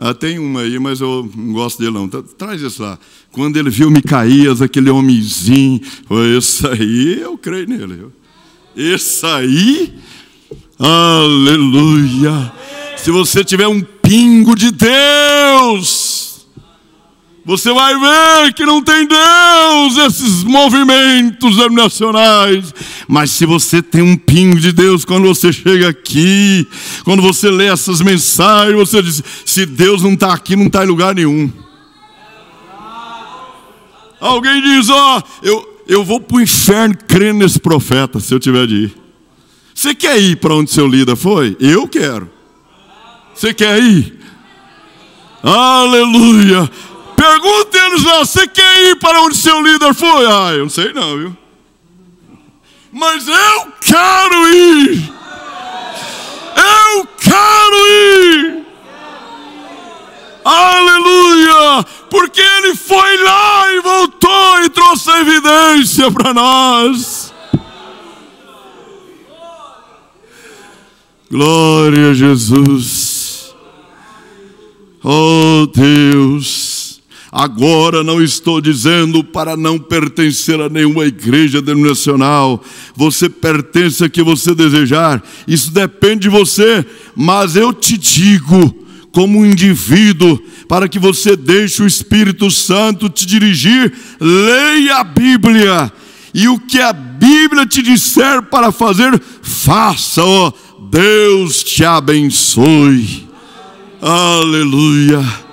Ah, tem um aí, mas eu não gosto dele não. Tra- Traz esse lá. Quando ele viu Micaías, aquele homenzinho, esse aí, eu creio nele. Esse aí, aleluia. Se você tiver um pingo de Deus, você vai ver que não tem Deus esses movimentos nacionais. Mas se você tem um pingo de Deus, quando você chega aqui, quando você lê essas mensagens, você diz: se Deus não está aqui, não está em lugar nenhum. Alguém diz: ó, eu, eu vou para o inferno crendo nesse profeta, se eu tiver de ir. Você quer ir para onde seu líder foi? Eu quero. Você quer ir? Aleluia! Pergunte eles lá, você quer ir para onde seu líder foi? Ah, eu não sei não, viu? Mas eu quero ir! Eu quero ir! Aleluia! Porque ele foi lá e voltou e trouxe a evidência para nós. Glória a Jesus. Oh Deus, agora não estou dizendo para não pertencer a nenhuma igreja denominacional. Você pertence a que você desejar, isso depende de você. Mas eu te digo, como indivíduo, para que você deixe o Espírito Santo te dirigir, leia a Bíblia. E o que a Bíblia te disser para fazer, faça, ó. Deus te abençoe. Aleluia.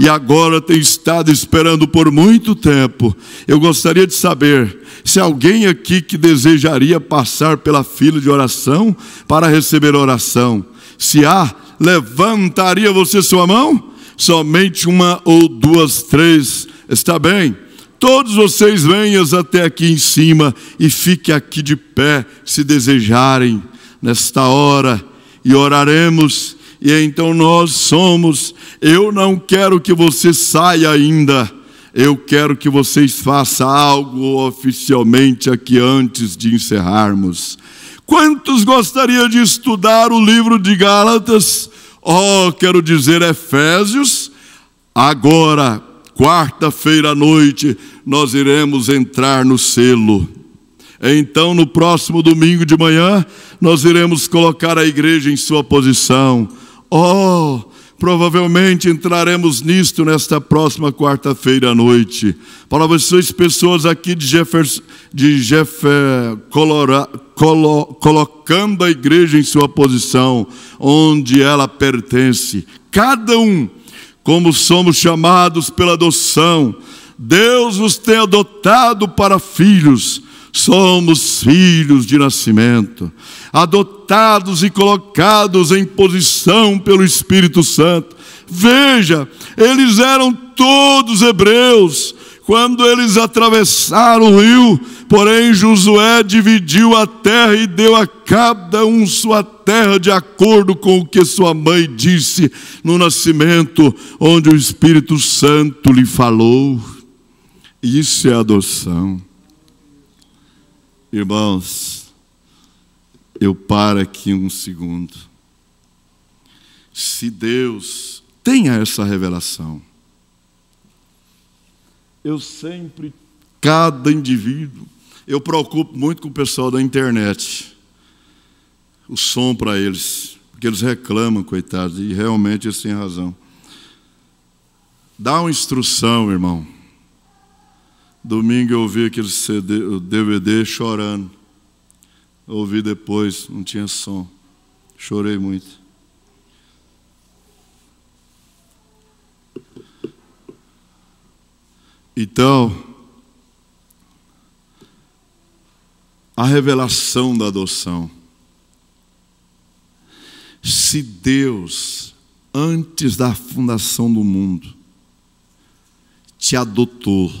E agora tem estado esperando por muito tempo. Eu gostaria de saber se alguém aqui que desejaria passar pela fila de oração para receber oração. Se há, levantaria você sua mão? Somente uma ou duas, três. Está bem? Todos vocês venham até aqui em cima e fiquem aqui de pé, se desejarem, nesta hora, e oraremos. E então nós somos. Eu não quero que você saia ainda. Eu quero que vocês façam algo oficialmente aqui antes de encerrarmos. Quantos gostariam de estudar o livro de Gálatas? Oh, quero dizer Efésios. Agora, quarta-feira à noite, nós iremos entrar no selo. Então, no próximo domingo de manhã, nós iremos colocar a igreja em sua posição. Oh, provavelmente entraremos nisto nesta próxima quarta-feira à noite. Para vocês, pessoas aqui de Jefferson, de Jeffer, colo, colocando a igreja em sua posição, onde ela pertence. Cada um, como somos chamados pela adoção, Deus nos tem adotado para filhos. Somos filhos de nascimento, adotados e colocados em posição pelo Espírito Santo. Veja, eles eram todos hebreus quando eles atravessaram o rio, porém Josué dividiu a terra e deu a cada um sua terra de acordo com o que sua mãe disse no nascimento, onde o Espírito Santo lhe falou. Isso é adoção. Irmãos, eu paro aqui um segundo. Se Deus tenha essa revelação, eu sempre, cada indivíduo, eu preocupo muito com o pessoal da internet, o som para eles, porque eles reclamam, coitados, e realmente eles têm razão. Dá uma instrução, irmão. Domingo eu ouvi aquele CD, DVD chorando. Ouvi depois, não tinha som. Chorei muito. Então, a revelação da adoção. Se Deus, antes da fundação do mundo, te adotou,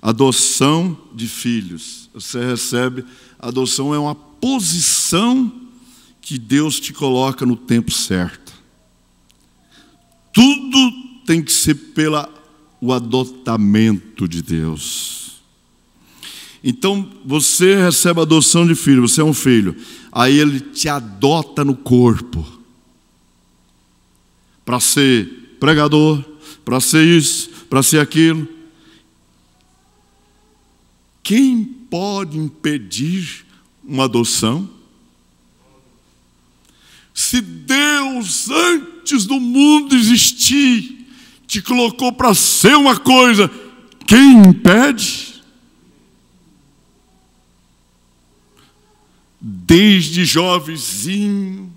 adoção de filhos. Você recebe, adoção é uma posição que Deus te coloca no tempo certo. Tudo tem que ser pela o adotamento de Deus. Então você recebe a adoção de filho, você é um filho. Aí ele te adota no corpo para ser pregador, para ser isso, para ser aquilo. Quem pode impedir uma adoção? Se Deus, antes do mundo existir, te colocou para ser uma coisa, quem impede? Desde jovenzinho,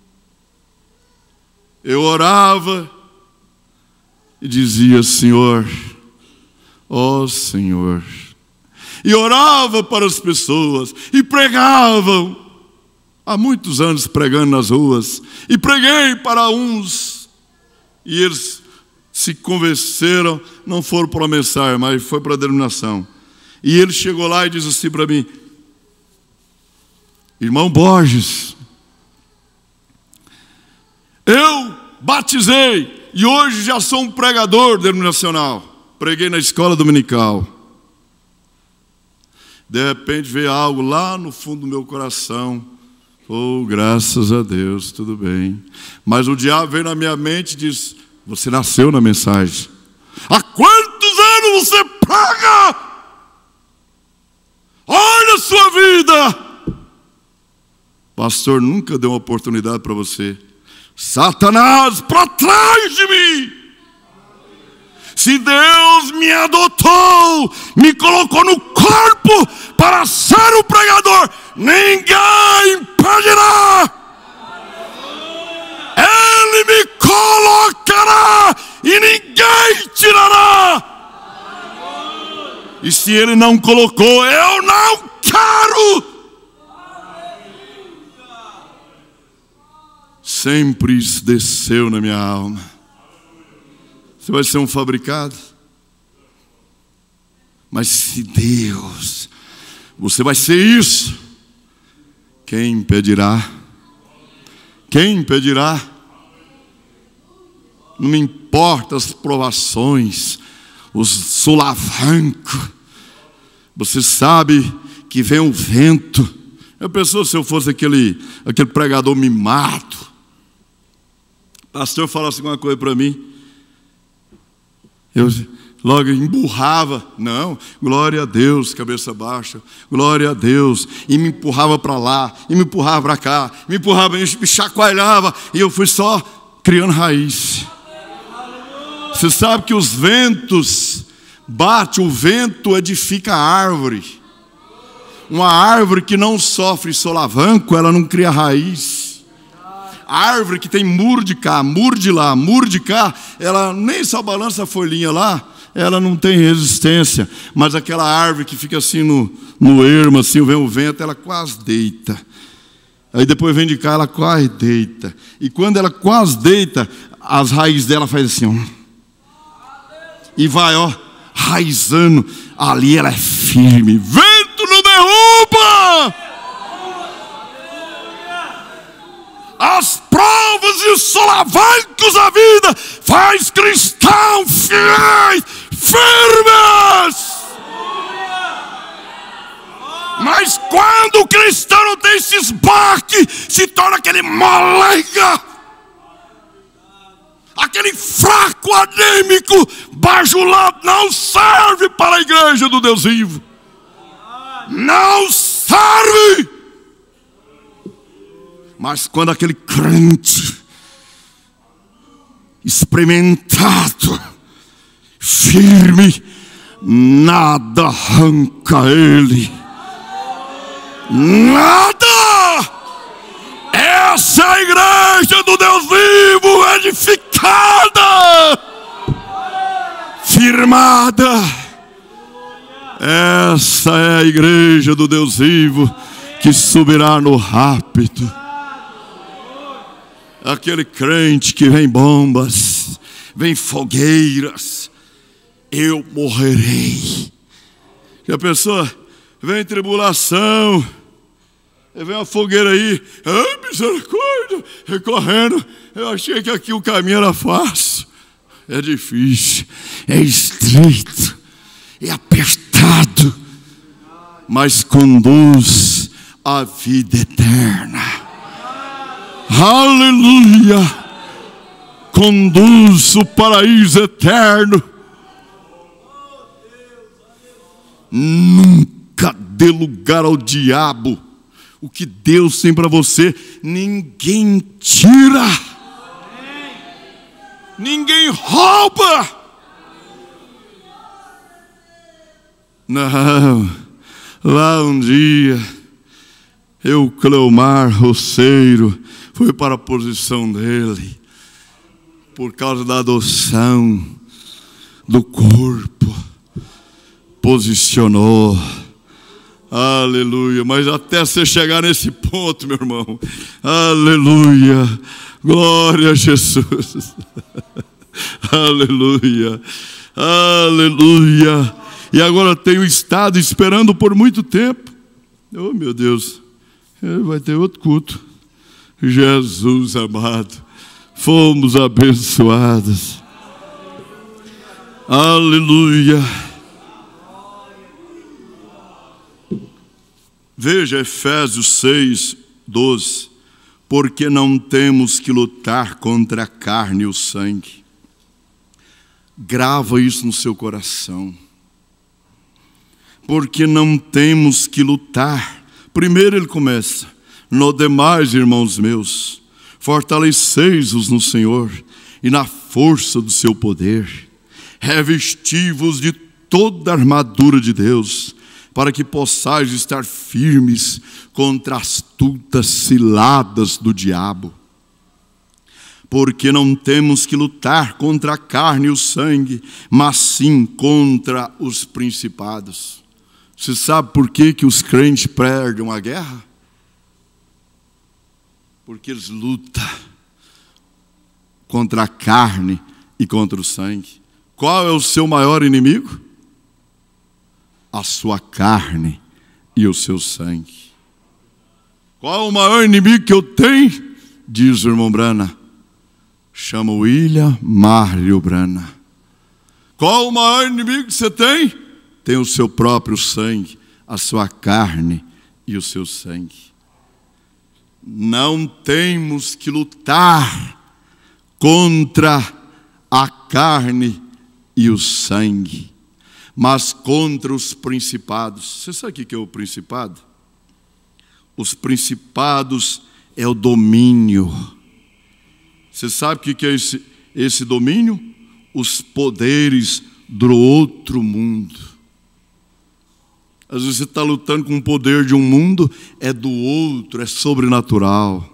eu orava e dizia: Senhor, ó Senhor, e orava para as pessoas e pregavam. Há muitos anos pregando nas ruas, e preguei para uns, e eles se convenceram, não foram para a mensagem, mas foi para a denominação. E ele chegou lá e disse assim para mim: Irmão Borges, eu batizei e hoje já sou um pregador denominacional. Preguei na escola dominical. De repente veio algo lá no fundo do meu coração. Oh, graças a Deus, tudo bem. Mas o diabo veio na minha mente e disse: Você nasceu na mensagem. Há quantos anos você prega? Olha a sua vida. Pastor nunca deu uma oportunidade para você. Satanás, para trás de mim. Se Deus me adotou, me colocou no corpo para ser o pregador, ninguém impedirá. Ele me colocará e ninguém tirará. E se ele não colocou, eu não quero. Sempre desceu na minha alma. Você vai ser um fabricado. Mas se Deus, você vai ser isso. Quem impedirá? Quem impedirá? Não me importa as provações, os solavancos. Você sabe que vem um vento. Eu pensou se eu fosse aquele, aquele pregador mimado. O pastor falasse alguma coisa para mim. Eu logo emburrava, não, glória a Deus, cabeça baixa, glória a Deus, e me empurrava para lá, e me empurrava para cá, me empurrava, me chacoalhava, e eu fui só criando raiz. Você sabe que os ventos bate, o vento edifica a árvore. Uma árvore que não sofre solavanco, ela não cria raiz. A árvore que tem muro de cá, muro de lá, muro de cá, ela nem só balança a folhinha lá, ela não tem resistência. Mas aquela árvore que fica assim no, no ermo, assim, vem o vento, ela quase deita. Aí depois vem de cá, ela quase deita. E quando ela quase deita, as raízes dela faz assim, ó. E vai, ó, raizando. Ali ela é firme. Vento não derruba! As provas e os solavancos da vida faz cristão fiéis, firmes. Mas quando o cristão não tem esses baques, se torna aquele molenga, aquele fraco anêmico, bajulado, não serve para a igreja do Deus vivo. Não serve. Mas quando aquele crente experimentado, firme, nada arranca ele. Nada! Essa é a igreja do Deus vivo, edificada, firmada. Essa é a igreja do Deus vivo que subirá no rápido. Aquele crente que vem bombas, vem fogueiras, eu morrerei. E a pessoa vem tribulação, vem uma fogueira aí, ah, misericórdia, recorrendo. Eu achei que aqui o caminho era fácil. É difícil, é estreito, é apertado. mas conduz à vida eterna. Aleluia! Conduz o paraíso eterno. Nunca dê lugar ao diabo. O que Deus tem para você, ninguém tira. Ninguém rouba. Não. Lá um dia, eu, Cleomar Roceiro, fui para a posição dele, por causa da adoção do corpo, posicionou. Aleluia. Mas até você chegar nesse ponto, meu irmão. Aleluia. Glória a Jesus. Aleluia. Aleluia. E agora tenho estado esperando por muito tempo. Oh, meu Deus. Vai ter outro culto. Jesus amado. Fomos abençoados. Aleluia. Veja Efésios 6, 12. Porque não temos que lutar contra a carne e o sangue. Grava isso no seu coração. Porque não temos que lutar. Primeiro ele começa. No demais, irmãos meus, fortaleceis-os no Senhor e na força do seu poder. Revesti-vos de toda a armadura de Deus para que possais estar firmes contra as astutas ciladas do diabo. Porque não temos que lutar contra a carne e o sangue, mas sim contra os principados. Você sabe por que, que os crentes perdem a guerra? Porque eles lutam contra a carne e contra o sangue. Qual é o seu maior inimigo? a sua carne e o seu sangue. Qual o maior inimigo que eu tenho? Diz o irmão Brana. Chama William Mário Brana. Qual o maior inimigo que você tem? Tem o seu próprio sangue, a sua carne e o seu sangue. Não temos que lutar contra a carne e o sangue mas contra os principados. Você sabe o que é o principado? Os principados é o domínio. Você sabe o que é esse, esse domínio? Os poderes do outro mundo. Às vezes você está lutando com o poder de um mundo, é do outro, é sobrenatural.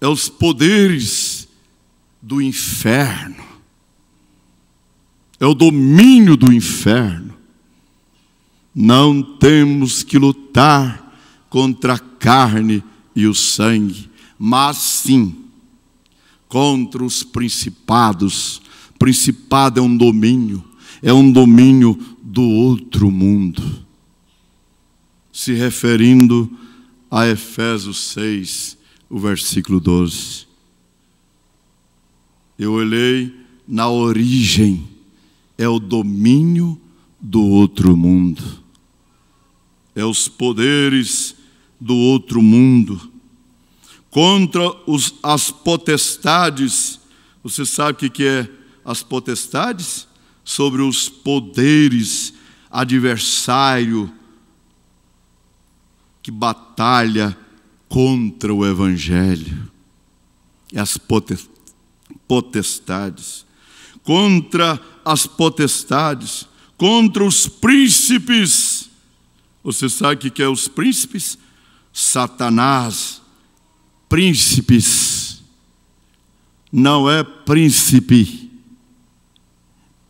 É os poderes do inferno é o domínio do inferno. Não temos que lutar contra a carne e o sangue, mas sim contra os principados. Principado é um domínio, é um domínio do outro mundo. Se referindo a Efésios 6, o versículo 12. Eu olhei na origem é o domínio do outro mundo, é os poderes do outro mundo, contra os, as potestades. Você sabe o que é as potestades? Sobre os poderes adversário que batalha contra o Evangelho. E as potestades. Contra as potestades, contra os príncipes. Você sabe o que é os príncipes? Satanás, príncipes, não é príncipe,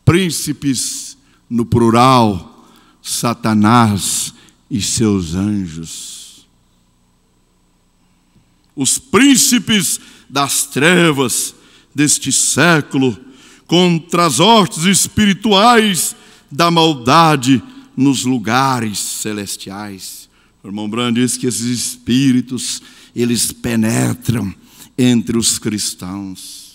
príncipes no plural, Satanás e seus anjos. Os príncipes das trevas deste século contra as hortes espirituais da maldade nos lugares celestiais. O irmão Brando diz que esses espíritos, eles penetram entre os cristãos.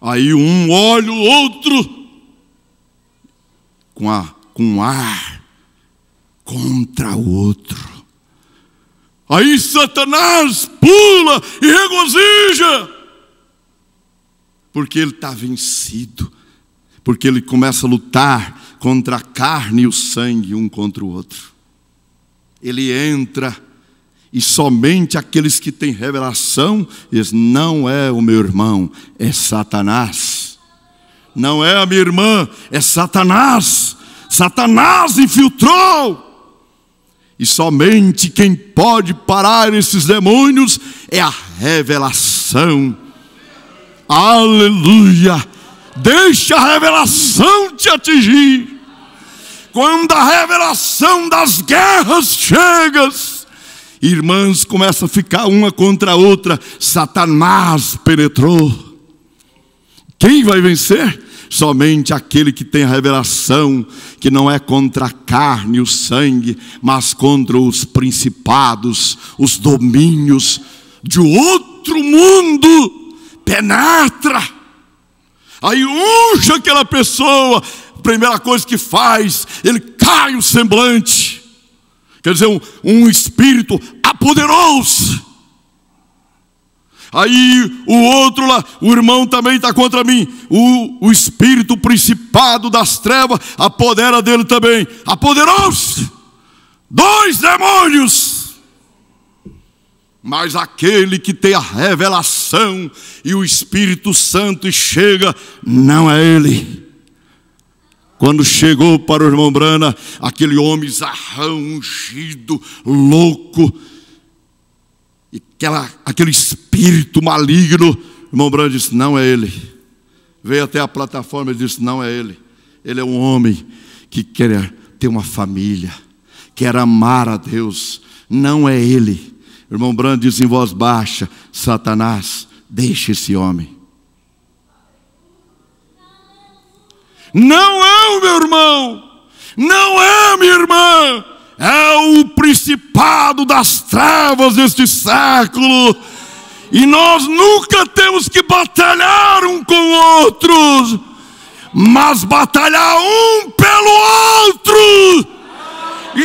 Aí um olha o outro com, a, com ar contra o outro. Aí Satanás pula e regozija, porque ele está vencido, porque ele começa a lutar contra a carne e o sangue um contra o outro. Ele entra e somente aqueles que têm revelação diz: não é o meu irmão, é Satanás. Não é a minha irmã, é Satanás. Satanás infiltrou. E somente quem pode parar esses demônios é a revelação. Aleluia! Deixa a revelação te atingir. Quando a revelação das guerras chega, irmãs começam a ficar uma contra a outra. Satanás penetrou. Quem vai vencer? Somente aquele que tem a revelação, que não é contra a carne e o sangue, mas contra os principados, os domínios de outro mundo, penetra. Aí unge aquela pessoa, primeira coisa que faz, ele cai o semblante. Quer dizer, um, um espírito apoderou-se Aí o outro lá, o irmão também está contra mim. O, o espírito principado das trevas apodera dele também. Apoderou-se. Dois demônios. Mas aquele que tem a revelação e o Espírito Santo chega, não é ele. Quando chegou para o irmão Brana, aquele homem zarrão, ungido, louco, aquela, aquele espírito maligno. O irmão Brando disse: Não é ele. Veio até a plataforma e disse: Não é ele. Ele é um homem que quer ter uma família, quer amar a Deus. Não é ele. O irmão Brando diz em voz baixa: Satanás, deixe esse homem. Não é o meu irmão, não é minha irmã, é o principado das trevas deste século. E nós nunca temos que batalhar um com o outro, mas batalhar um pelo outro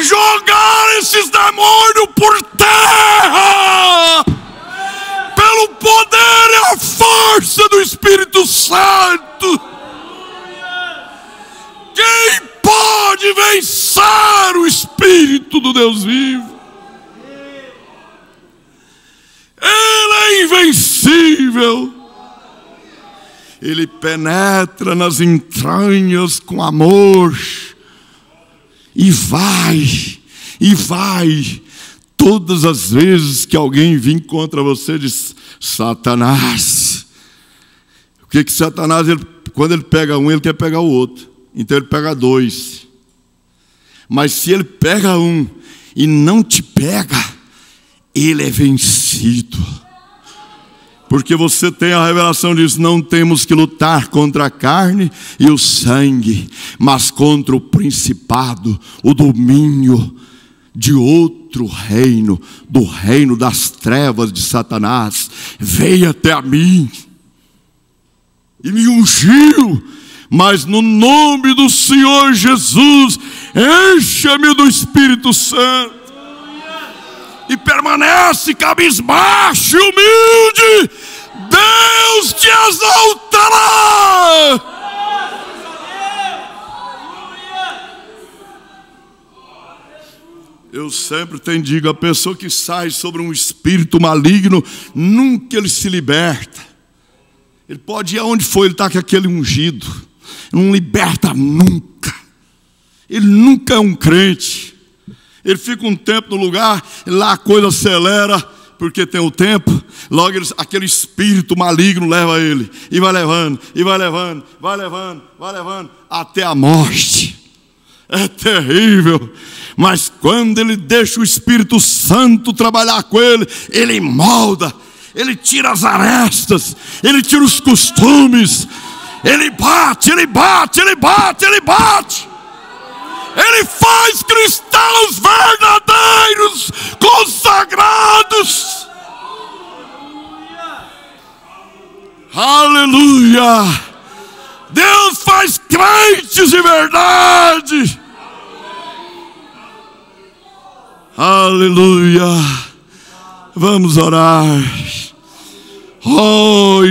jogar esses demônios por terra, pelo poder e a força do Espírito Santo. Quem pode vencer o Espírito do Deus vivo. Ele é invencível. Ele penetra nas entranhas com amor. E vai, e vai. Todas as vezes que alguém vem contra você, diz: Satanás. O que que Satanás, ele, quando ele pega um, ele quer pegar o outro. Então ele pega dois. Mas se ele pega um e não te pega, ele é vencido. Porque você tem a revelação disso, não temos que lutar contra a carne e o sangue, mas contra o principado, o domínio de outro reino, do reino das trevas de Satanás. Veio até a mim e me ungiu mas no nome do Senhor Jesus, encha-me do Espírito Santo. E permanece cabisbaixo e humilde, Deus te exaltará. Eu sempre tenho digo, a pessoa que sai sobre um espírito maligno, nunca ele se liberta. Ele pode ir aonde for, ele está com aquele ungido não liberta nunca. Ele nunca é um crente. Ele fica um tempo no lugar, lá a coisa acelera, porque tem o tempo, logo ele, aquele espírito maligno leva ele, e vai levando, e vai levando, vai levando, vai levando, até a morte. É terrível, mas quando ele deixa o Espírito Santo trabalhar com ele, ele molda, ele tira as arestas, ele tira os costumes, ele bate, ele bate, ele bate, ele bate. Ele faz cristãos verdadeiros, consagrados. Aleluia! Deus faz crentes de verdade. Aleluia. Vamos orar. Oh,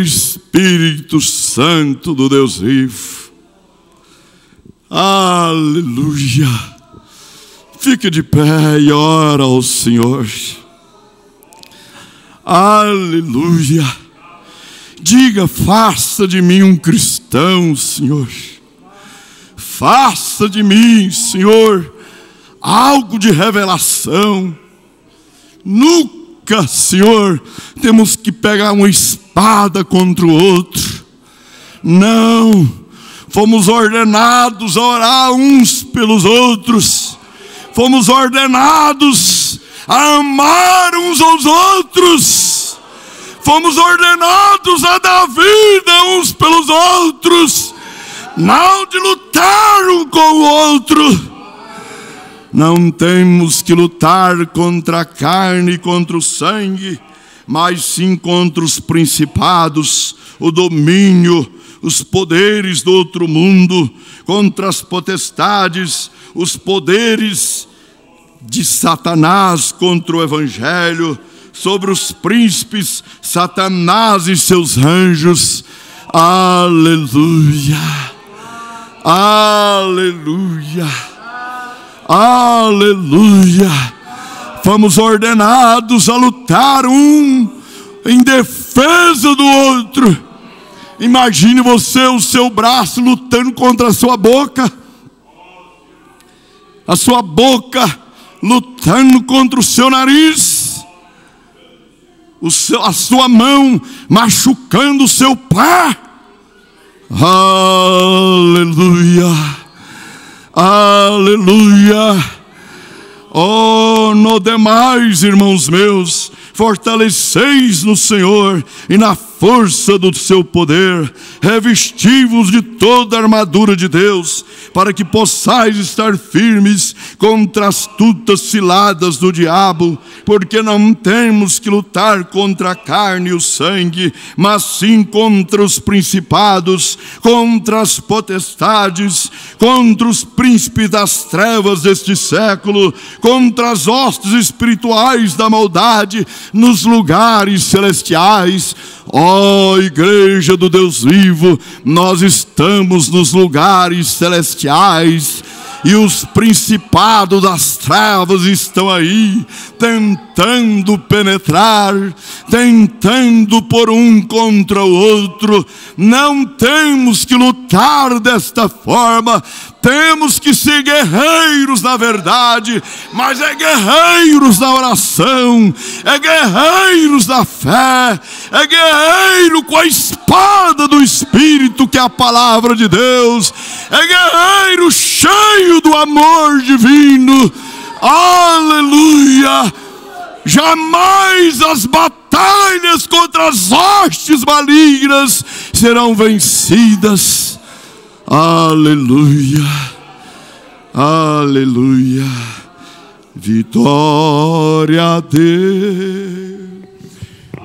Espírito Santo do Deus vivo. Aleluia. Fique de pé e ora ao Senhor. Aleluia. Diga, faça de mim um cristão, Senhor. Faça de mim, Senhor, algo de revelação. Nunca, Senhor, temos que pegar uma espada contra o outro. Não, fomos ordenados a orar uns pelos outros. Fomos ordenados a amar uns aos outros. Fomos ordenados a dar vida uns pelos outros, não de lutar um com o outro. Não temos que lutar contra a carne e contra o sangue, mas sim contra os principados, o domínio, os poderes do outro mundo, contra as potestades, os poderes de Satanás contra o Evangelho, sobre os príncipes, Satanás e seus anjos. Aleluia, aleluia, aleluia. Fomos ordenados a lutar um em defesa do outro. Imagine você, o seu braço lutando contra a sua boca, a sua boca lutando contra o seu nariz, o seu, a sua mão machucando o seu pé. Aleluia, aleluia. Oh, no demais, irmãos meus, fortaleceis no Senhor e na força do seu poder, revesti-vos de toda a armadura de Deus, para que possais estar firmes contra as tutas ciladas do diabo, porque não temos que lutar contra a carne e o sangue, mas sim contra os principados, contra as potestades, contra os príncipes das trevas deste século, contra as hostes espirituais da maldade nos lugares celestiais. Ó oh, igreja do Deus vivo, nós estamos nos lugares celestiais e os principados das trevas estão aí, tentando penetrar, tentando por um contra o outro. Não temos que lutar desta forma, temos que ser guerreiros na verdade, mas é guerreiros da oração, é guerreiros da fé, é guerreiro com a espada do Espírito, que é a palavra de Deus, é guerreiro cheio do amor divino, aleluia. Jamais as batalhas contra as hostes malignas serão vencidas Aleluia, aleluia, vitória a Deus,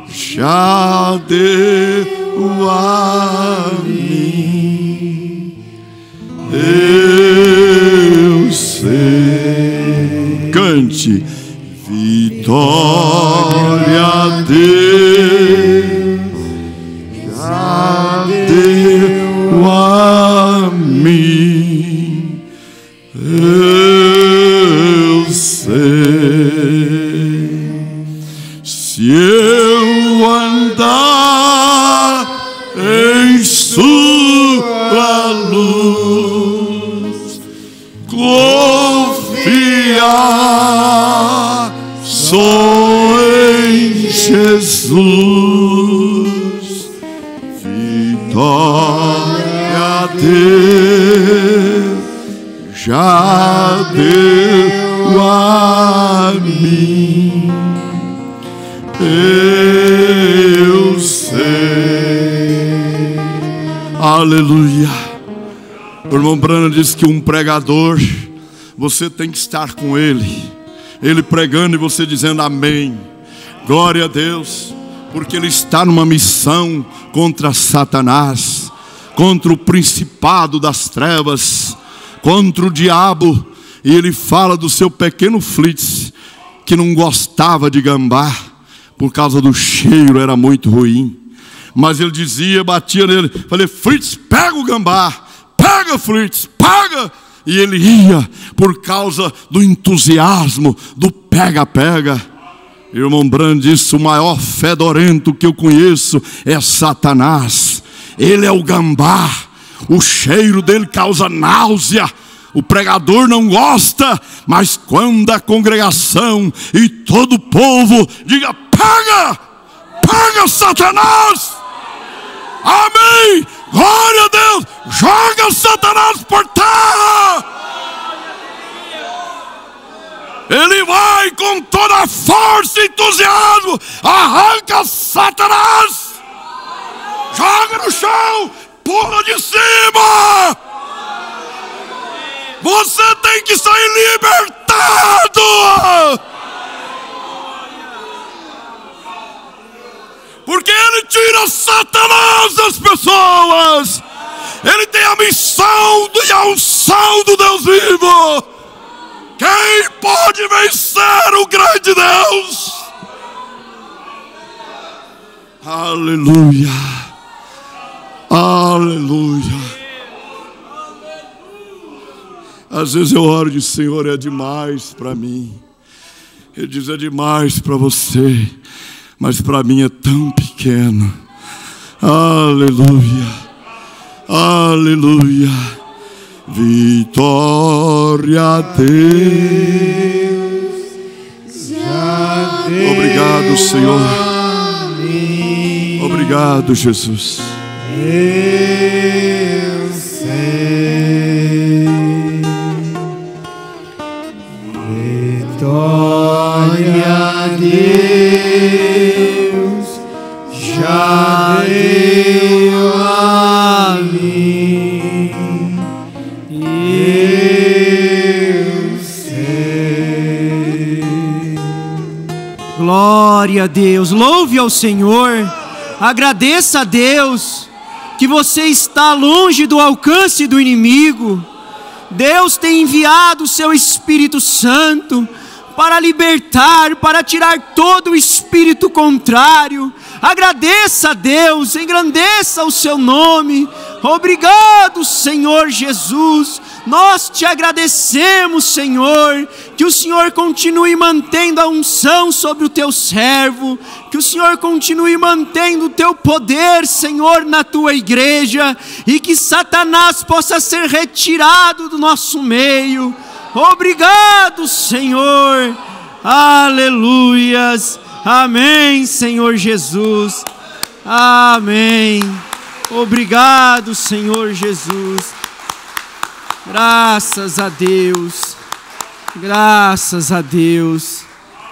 já deu a mim, eu sei. Cante, vitória a Deus, eu sei. Se eu andar em sua luz, confiar só em Jesus, vitória a Deus já deu a mim. Eu sei. Aleluia. O irmão Brana diz que um pregador, você tem que estar com ele. Ele pregando e você dizendo amém. Glória a Deus, porque ele está numa missão contra Satanás, contra o principado das trevas, contra o diabo, e ele fala do seu pequeno Flitz, que não gostava de gambá, por causa do cheiro, era muito ruim. Mas ele dizia, batia nele, falei, Fritz, pega o gambá, pega Fritz, pega. E ele ia por causa do entusiasmo, do pega-pega. Irmão Brand disse: o maior fedorento que eu conheço é Satanás. Ele é o gambá, o cheiro dele causa náusea. O pregador não gosta, mas quando a congregação e todo o povo diga: pega, pega Satanás. Amém. Glória a Deus. Joga Satanás por terra. Ele vai com toda a força e entusiasmo. Arranca Satanás. Joga no chão. Pula de cima. Você tem que sair libertado. Porque ele tira Satanás das pessoas. Ele tem a missão e a unção do Deus vivo. Quem pode vencer o grande Deus? Aleluia. Aleluia. Às vezes eu oro de Senhor, é demais para mim. Ele diz: é demais para você, mas para mim é tão pequeno. Aleluia, aleluia. Vitória a Deus. Obrigado, Senhor. Obrigado, Jesus. Eu sei. Vitória a Deus já deu a mim. Eu sei. Glória a Deus, louve ao Senhor, agradeça a Deus que você está longe do alcance do inimigo. Deus tem enviado o seu Espírito Santo para libertar, para tirar todo o espírito contrário. Agradeça a Deus, engrandeça o seu nome. Obrigado, Senhor Jesus. Nós te agradecemos, Senhor, que o Senhor continue mantendo a unção sobre o teu servo, que o Senhor continue mantendo o teu poder, Senhor, na tua igreja, e que Satanás possa ser retirado do nosso meio. Obrigado, Senhor. Aleluias. Amém, Senhor Jesus. Amém. Obrigado, Senhor Jesus. Graças a Deus. Graças a Deus.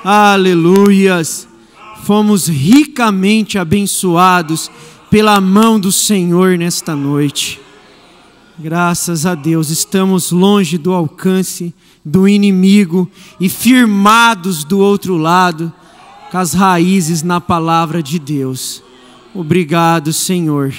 Aleluias. Fomos ricamente abençoados pela mão do Senhor nesta noite. Graças a Deus, estamos longe do alcance do inimigo e firmados do outro lado, com as raízes na palavra de Deus. Obrigado, Senhor.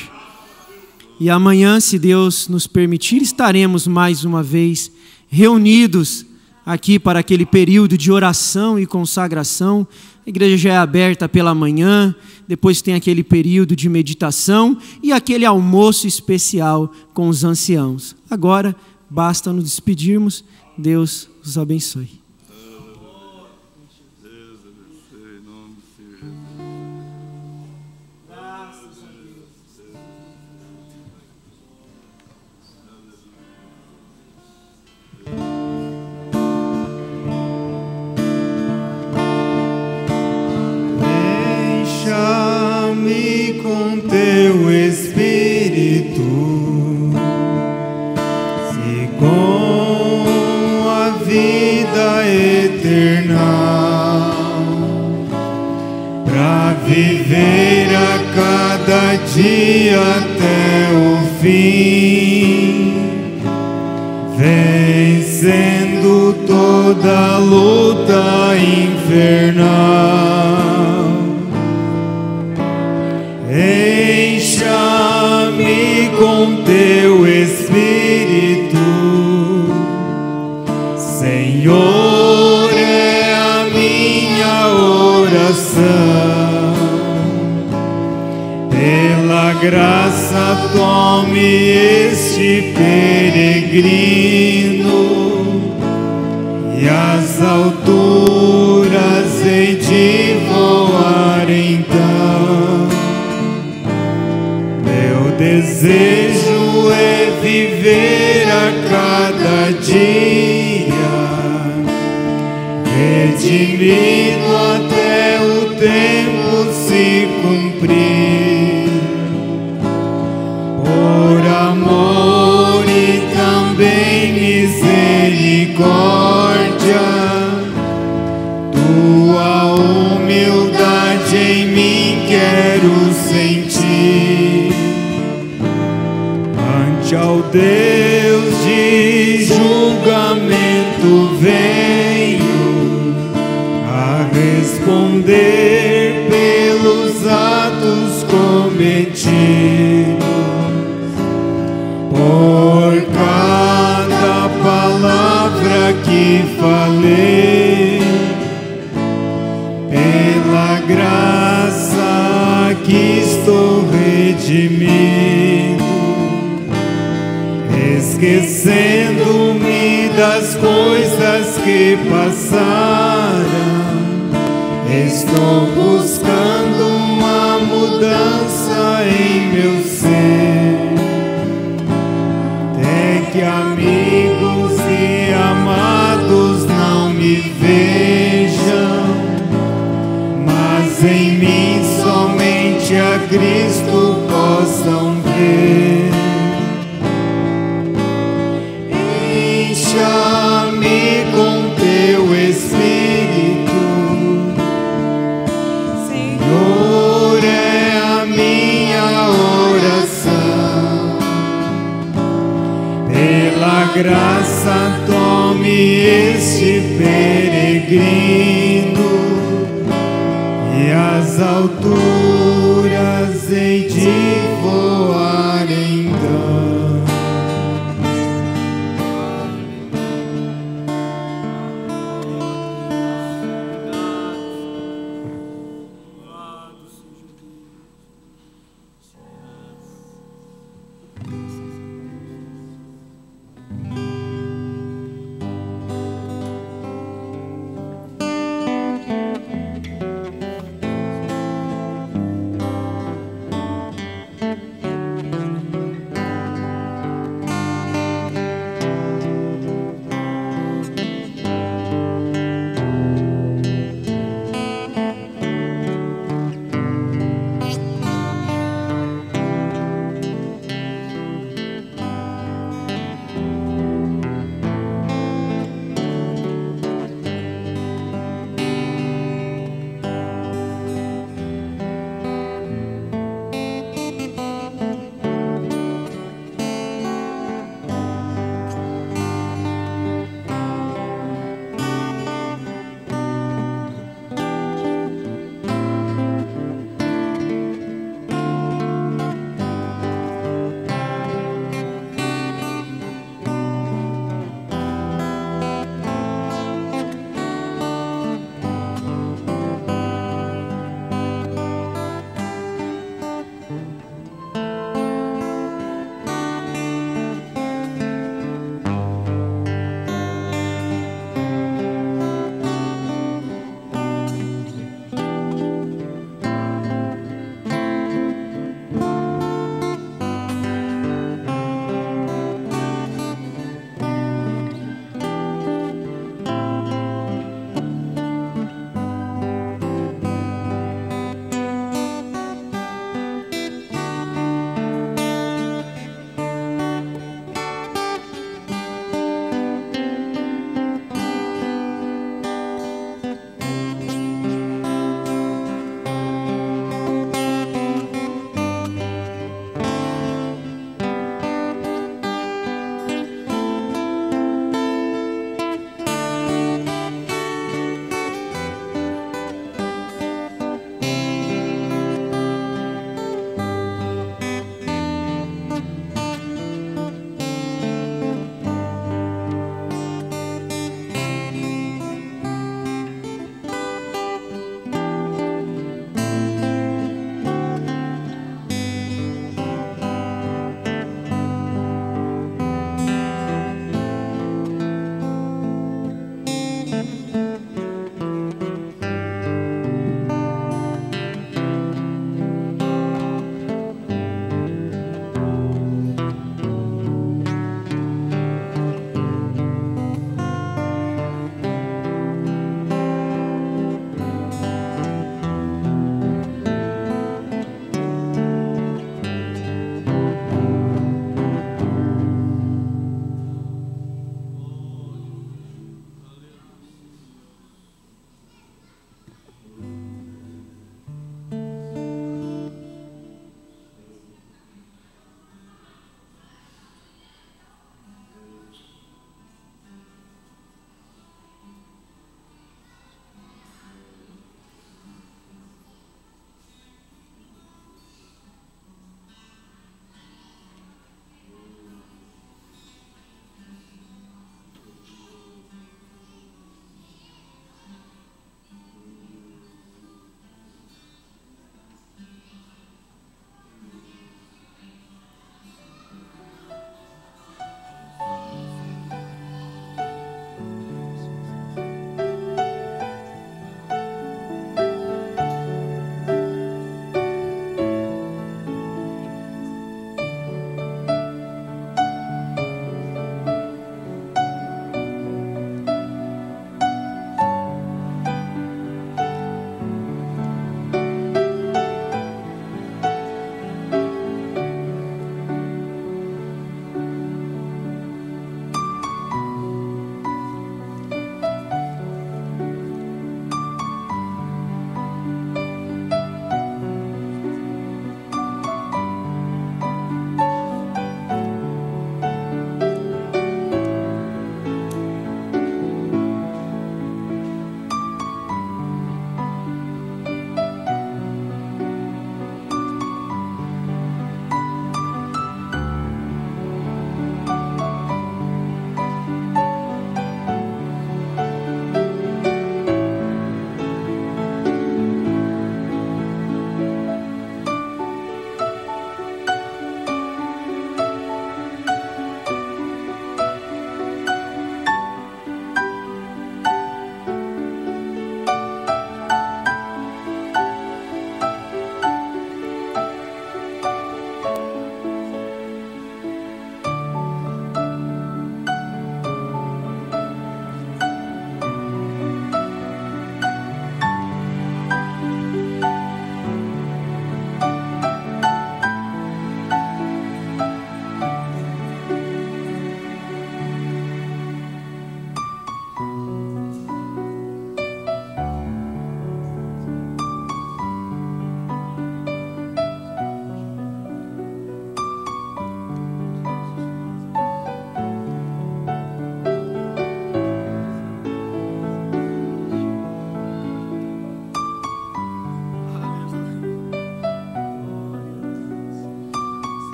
E amanhã, se Deus nos permitir, estaremos mais uma vez reunidos aqui para aquele período de oração e consagração. A igreja já é aberta pela manhã, depois tem aquele período de meditação e aquele almoço especial com os anciãos. Agora, basta nos despedirmos. Deus os abençoe. Com teu espírito, se com a vida eterna, para viver a cada dia até o fim, vencendo toda luta infernal. Senhor é a minha oração. Pela graça tome este peregrino e as alturas hei de voar então. Meu desejo divino até o tempo se cumprir.